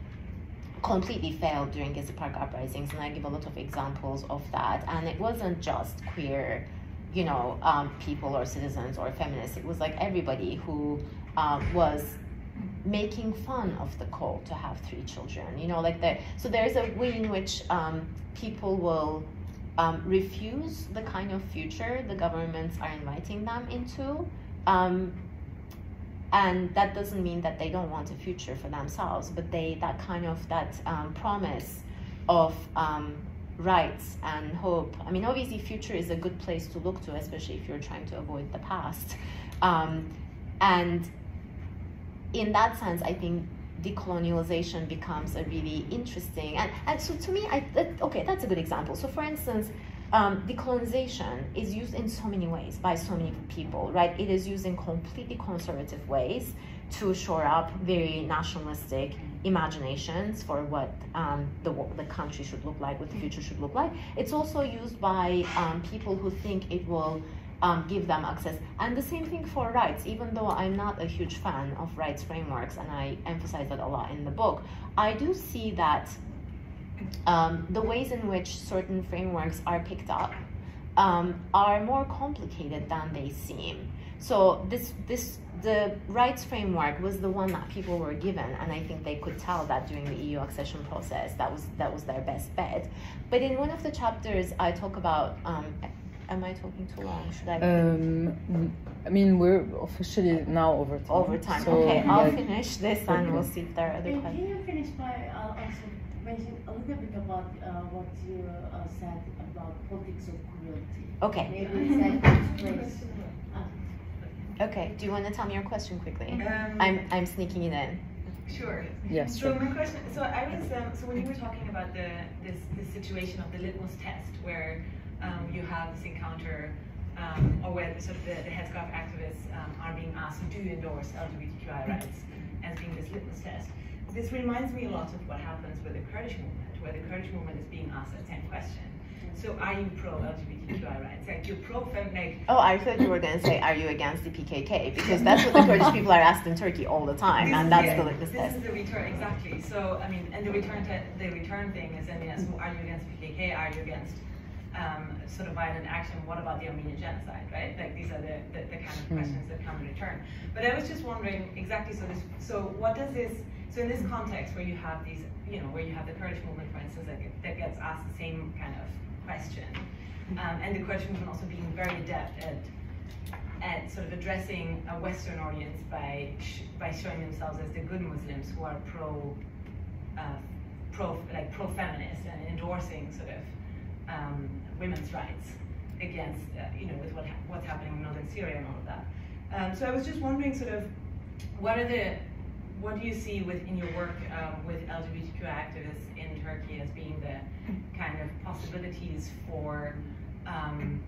completely failed during Gezi Park uprisings, and I give a lot of examples of that. And it wasn't just queer, you know, um, people or citizens or feminists. It was like everybody who um, was making fun of the call to have three children. You know, like that. So there's a way in which um, people will um, refuse the kind of future the governments are inviting them into. Um, and that doesn't mean that they don't want a future for themselves, but they that kind of that um, promise of um, rights and hope. I mean, obviously, future is a good place to look to, especially if you're trying to avoid the past. Um, and in that sense, I think decolonialization becomes a really interesting and, and so to me, I that, okay, that's a good example. So for instance, um, decolonization is used in so many ways by so many people, right? It is used in completely conservative ways to shore up very nationalistic imaginations for what um, the, the country should look like, what the future should look like. It's also used by um, people who think it will um, give them access. And the same thing for rights, even though I'm not a huge fan of rights frameworks, and I emphasize that a lot in the book, I do see that um, the ways in which certain frameworks are picked up um, are more complicated than they seem. So this this the rights framework was the one that people were given, and I think they could tell that during the EU accession process that was that was their best bet. But in one of the chapters, I talk about um, Am I talking too long? Should I? Um, I mean, we're officially now over time. Over time. So, okay, I'll finish this and we'll see if there are other questions. Can you finish by uh, also mentioning a little bit about uh, what you uh, said about politics of cruelty? Okay. Maybe that Okay. Do you want to tell me your question quickly? Um, I'm I'm sneaking it in. Sure. Yes. So my question. So I was. Um, so when you were talking about the this this situation of the litmus test, where um, you have this encounter, um, or where sort of the, the headscarf activists um, are being asked to do endorse LGBTQI rights as being this litmus test. This reminds me a lot of what happens with the Kurdish movement, where the Kurdish movement is being asked that same question. So are you pro LGBTQI rights? Like you're pro like Oh, I thought you were gonna say are you against the PKK? Because that's what the Kurdish people are asked in Turkey all the time, and that's yeah, the litmus this test. This is the return exactly. So I mean, and the return to, the return thing is, I mean, so are you against PKK? Are you against um, sort of violent action, what about the Armenian genocide, right? Like these are the, the, the kind of hmm. questions that come in return. But I was just wondering exactly, so this, so what does this, so in this context where you have these, you know, where you have the Kurdish movement, for instance, that, that gets asked the same kind of question, um, and the Kurdish movement also being very adept at at sort of addressing a Western audience by sh by showing themselves as the good Muslims who are pro, uh, pro like pro feminist and endorsing sort of um, women's rights against, uh, you know, with what ha what's happening in northern Syria and all of that. Um, so I was just wondering, sort of, what are the, what do you see within your work um, with LGBTQ activists in Turkey as being the kind of possibilities for um,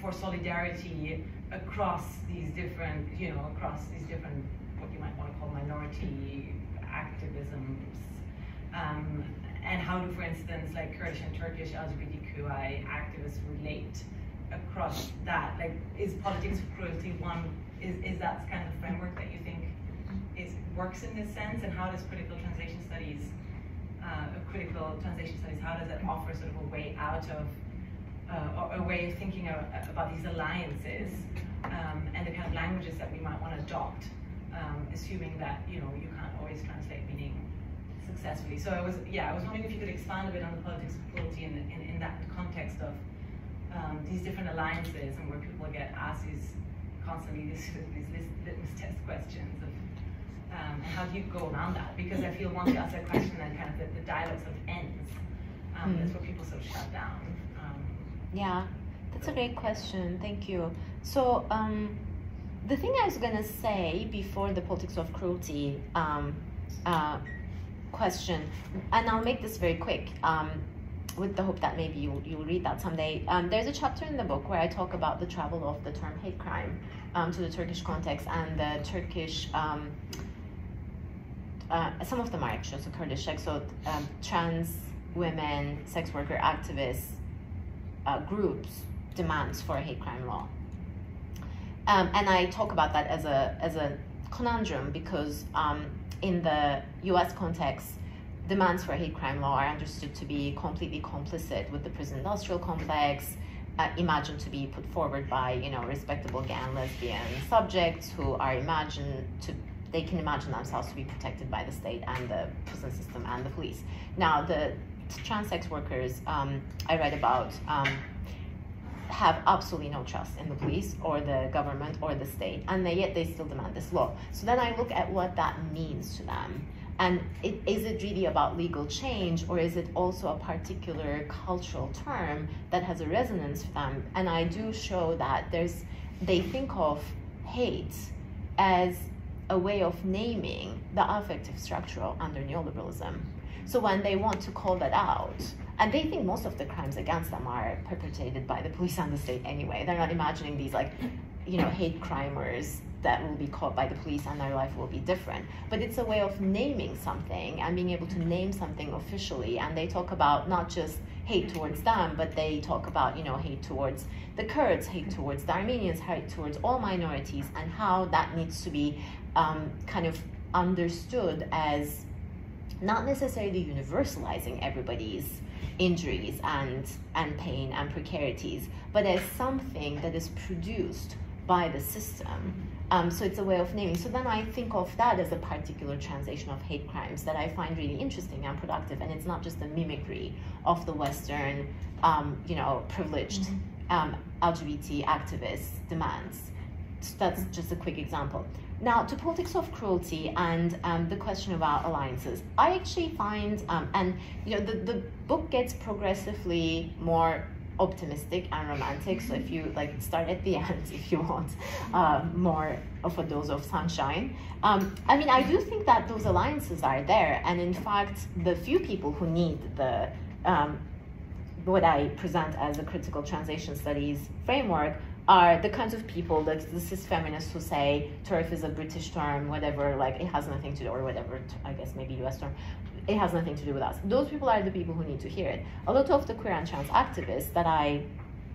for solidarity across these different, you know, across these different, what you might want to call minority activisms, um, and how do, for instance, like Kurdish and Turkish LGBTQI activists relate across that? Like, is politics of cruelty one? Is is that kind of framework that you think is works in this sense? And how does critical translation studies, uh, critical translation studies, how does it offer sort of a way out of uh, or a way of thinking about these alliances um, and the kind of languages that we might want to adopt, um, assuming that you know you can't always translate meaning successfully. So I was, yeah, I was wondering if you could expand a bit on the politics of cruelty in, in, in that context of um, these different alliances and where people get asked these constantly these, these litmus test questions of um, how do you go around that? Because I feel once you ask that question, then kind of the, the dialogue sort of ends. Um, mm. That's where people sort of shut down. Um, yeah, that's a great question. Thank you. So um, the thing I was gonna say before the politics of cruelty um, uh, question, and I'll make this very quick. Um, with the hope that maybe you, you'll read that someday. Um, there's a chapter in the book where I talk about the travel of the term hate crime um, to the Turkish context and the Turkish, um, uh, some of them are actually also Kurdish, like, so um, trans women, sex worker activists, uh, groups demands for a hate crime law. Um, and I talk about that as a, as a conundrum because um, in the US context, demands for hate crime law are understood to be completely complicit with the prison industrial complex, uh, imagined to be put forward by you know respectable gay and lesbian subjects who are imagined to they can imagine themselves to be protected by the state and the prison system and the police. Now the trans sex workers um, I read about um, have absolutely no trust in the police or the government or the state, and they, yet they still demand this law. So then I look at what that means to them. And it, is it really about legal change or is it also a particular cultural term that has a resonance for them? And I do show that there's, they think of hate as a way of naming the affective structure under neoliberalism. So when they want to call that out, and they think most of the crimes against them are perpetrated by the police and the state anyway. They're not imagining these like, you know, hate crimers that will be caught by the police and their life will be different. But it's a way of naming something and being able to name something officially. And they talk about not just hate towards them, but they talk about, you know, hate towards the Kurds, hate towards the Armenians, hate towards all minorities, and how that needs to be um, kind of understood as not necessarily universalizing everybody's injuries and, and pain and precarities, but as something that is produced by the system um, so it's a way of naming. So then I think of that as a particular translation of hate crimes that I find really interesting and productive. And it's not just a mimicry of the Western, um, you know, privileged mm-hmm. um, LGBT activist demands. So that's just a quick example. Now, to politics of cruelty and um, the question about alliances, I actually find, um, and you know, the, the book gets progressively more optimistic and romantic. So if you like start at the end, if you want uh, more of a dose of sunshine. Um, I mean, I do think that those alliances are there, and in fact, the few people who need the um, what I present as a critical translation studies framework are the kinds of people that the cis feminists who say TERF is a British term, whatever, like it has nothing to do, or whatever, I guess maybe US term, it has nothing to do with us. Those people are the people who need to hear it. A lot of the queer and trans activists that I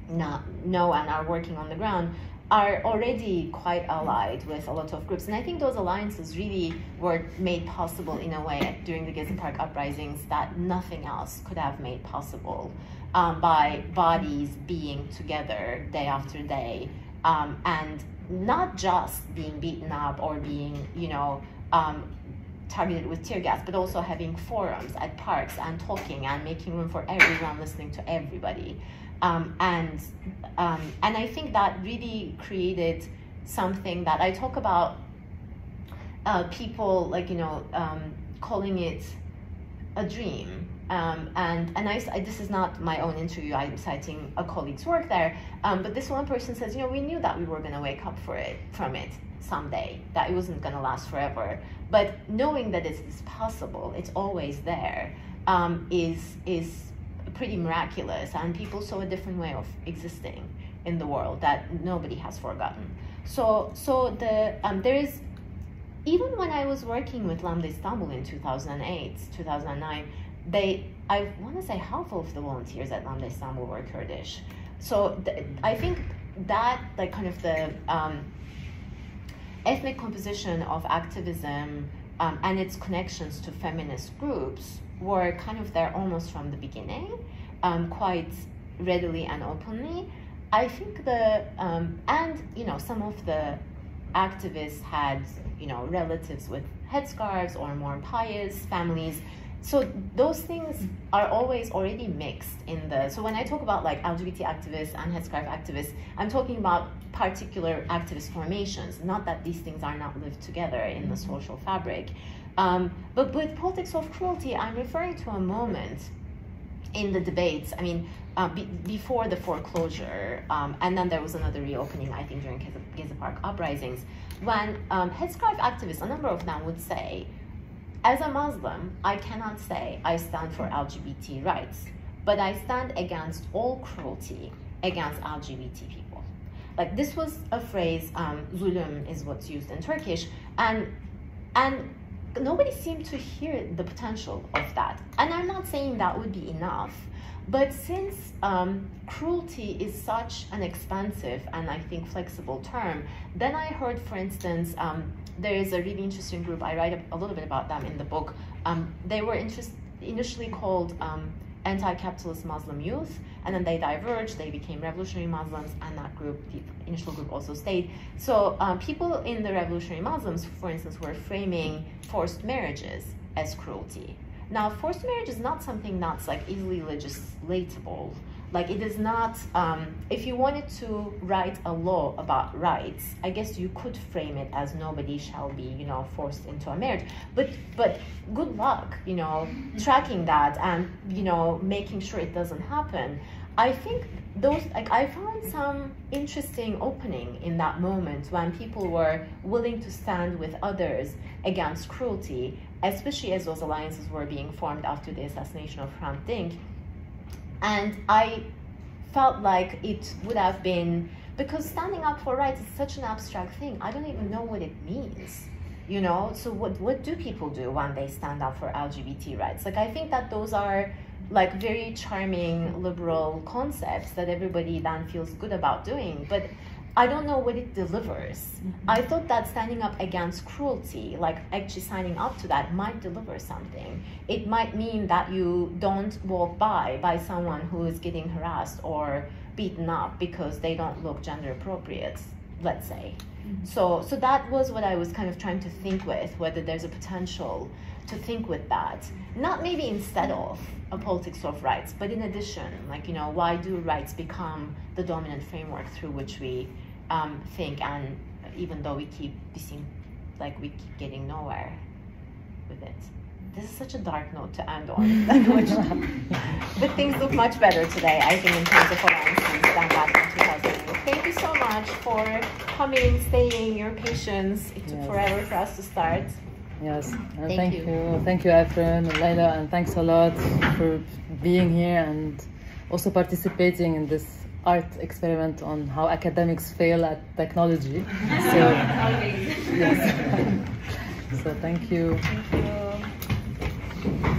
know and are working on the ground are already quite allied with a lot of groups. And I think those alliances really were made possible in a way during the Gezi Park uprisings that nothing else could have made possible um, by bodies being together day after day um, and not just being beaten up or being, you know, um, targeted with tear gas, but also having forums at parks and talking and making room for everyone listening to everybody. Um, and um, and I think that really created something that I talk about. Uh, people like you know um, calling it a dream. Um, and and I, I, this is not my own interview. I'm citing a colleague's work there. Um, but this one person says, you know, we knew that we were going to wake up for it from it someday. That it wasn't going to last forever. But knowing that it is possible, it's always there, um, is is pretty miraculous. And people saw a different way of existing in the world that nobody has forgotten. So so the um, there is even when I was working with Lambda Istanbul in 2008, 2009, they, I want to say half of the volunteers at Lambda Istanbul were Kurdish. So I think that, like, kind of the um, ethnic composition of activism um, and its connections to feminist groups were kind of there almost from the beginning, um, quite readily and openly. I think the um, and you know some of the activists had you know relatives with headscarves or more pious families. So those things are always already mixed in the. So when I talk about like LGBT activists and headscarf activists, I'm talking about particular activist formations. Not that these things are not lived together in the social fabric. Um, but with politics of cruelty, I'm referring to a moment in the debates. I mean, uh, be, before the foreclosure, um, and then there was another reopening, I think, during Gezi Park uprisings, when um, headscarf activists, a number of them would say, as a Muslim, I cannot say I stand for LGBT rights, but I stand against all cruelty against LGBT people. Like this was a phrase, um, zulüm is what's used in Turkish, and and nobody seemed to hear the potential of that. And I'm not saying that would be enough, but since um, cruelty is such an expansive and I think flexible term, then I heard, for instance, um, there is a really interesting group, I write a, little bit about them in the book. Um, they were interest, initially called um, anti-capitalist Muslim youth, and then they diverged, they became revolutionary Muslims, and that group, the initial group also stayed. So um, people in the revolutionary Muslims, for instance, were framing forced marriages as cruelty. Now, forced marriage is not something that's like easily legislatable. Like it is not, um, if you wanted to write a law about rights, I guess you could frame it as nobody shall be, you know, forced into a marriage. But, but good luck, you know, tracking that and, you know, making sure it doesn't happen. I think those like I found some interesting opening in that moment when people were willing to stand with others against cruelty, especially as those alliances were being formed after the assassination of Hrant Dink. And I felt like it would have been because standing up for rights is such an abstract thing. I don't even know what it means. You know, so what what do people do when they stand up for LGBT rights? Like I think that those are like very charming liberal concepts that everybody then feels good about doing but i don't know what it delivers mm-hmm. i thought that standing up against cruelty like actually signing up to that might deliver something it might mean that you don't walk by by someone who is getting harassed or beaten up because they don't look gender appropriate let's say mm-hmm. so so that was what i was kind of trying to think with whether there's a potential to think with that not maybe instead of a politics of rights, but in addition, like, you know, why do rights become the dominant framework through which we um, think, and even though we keep, we seem like we keep getting nowhere with it. This is such a dark note to end on, but things look much better today, I think, in terms of alliances than back in 2008. Thank you so much for coming, staying, your patience. It took yes. forever for us to start. Yes, thank, thank you. you. Thank you, Evren and Laila, and thanks a lot for being here and also participating in this art experiment on how academics fail at technology. So, yes. so thank you. Thank you.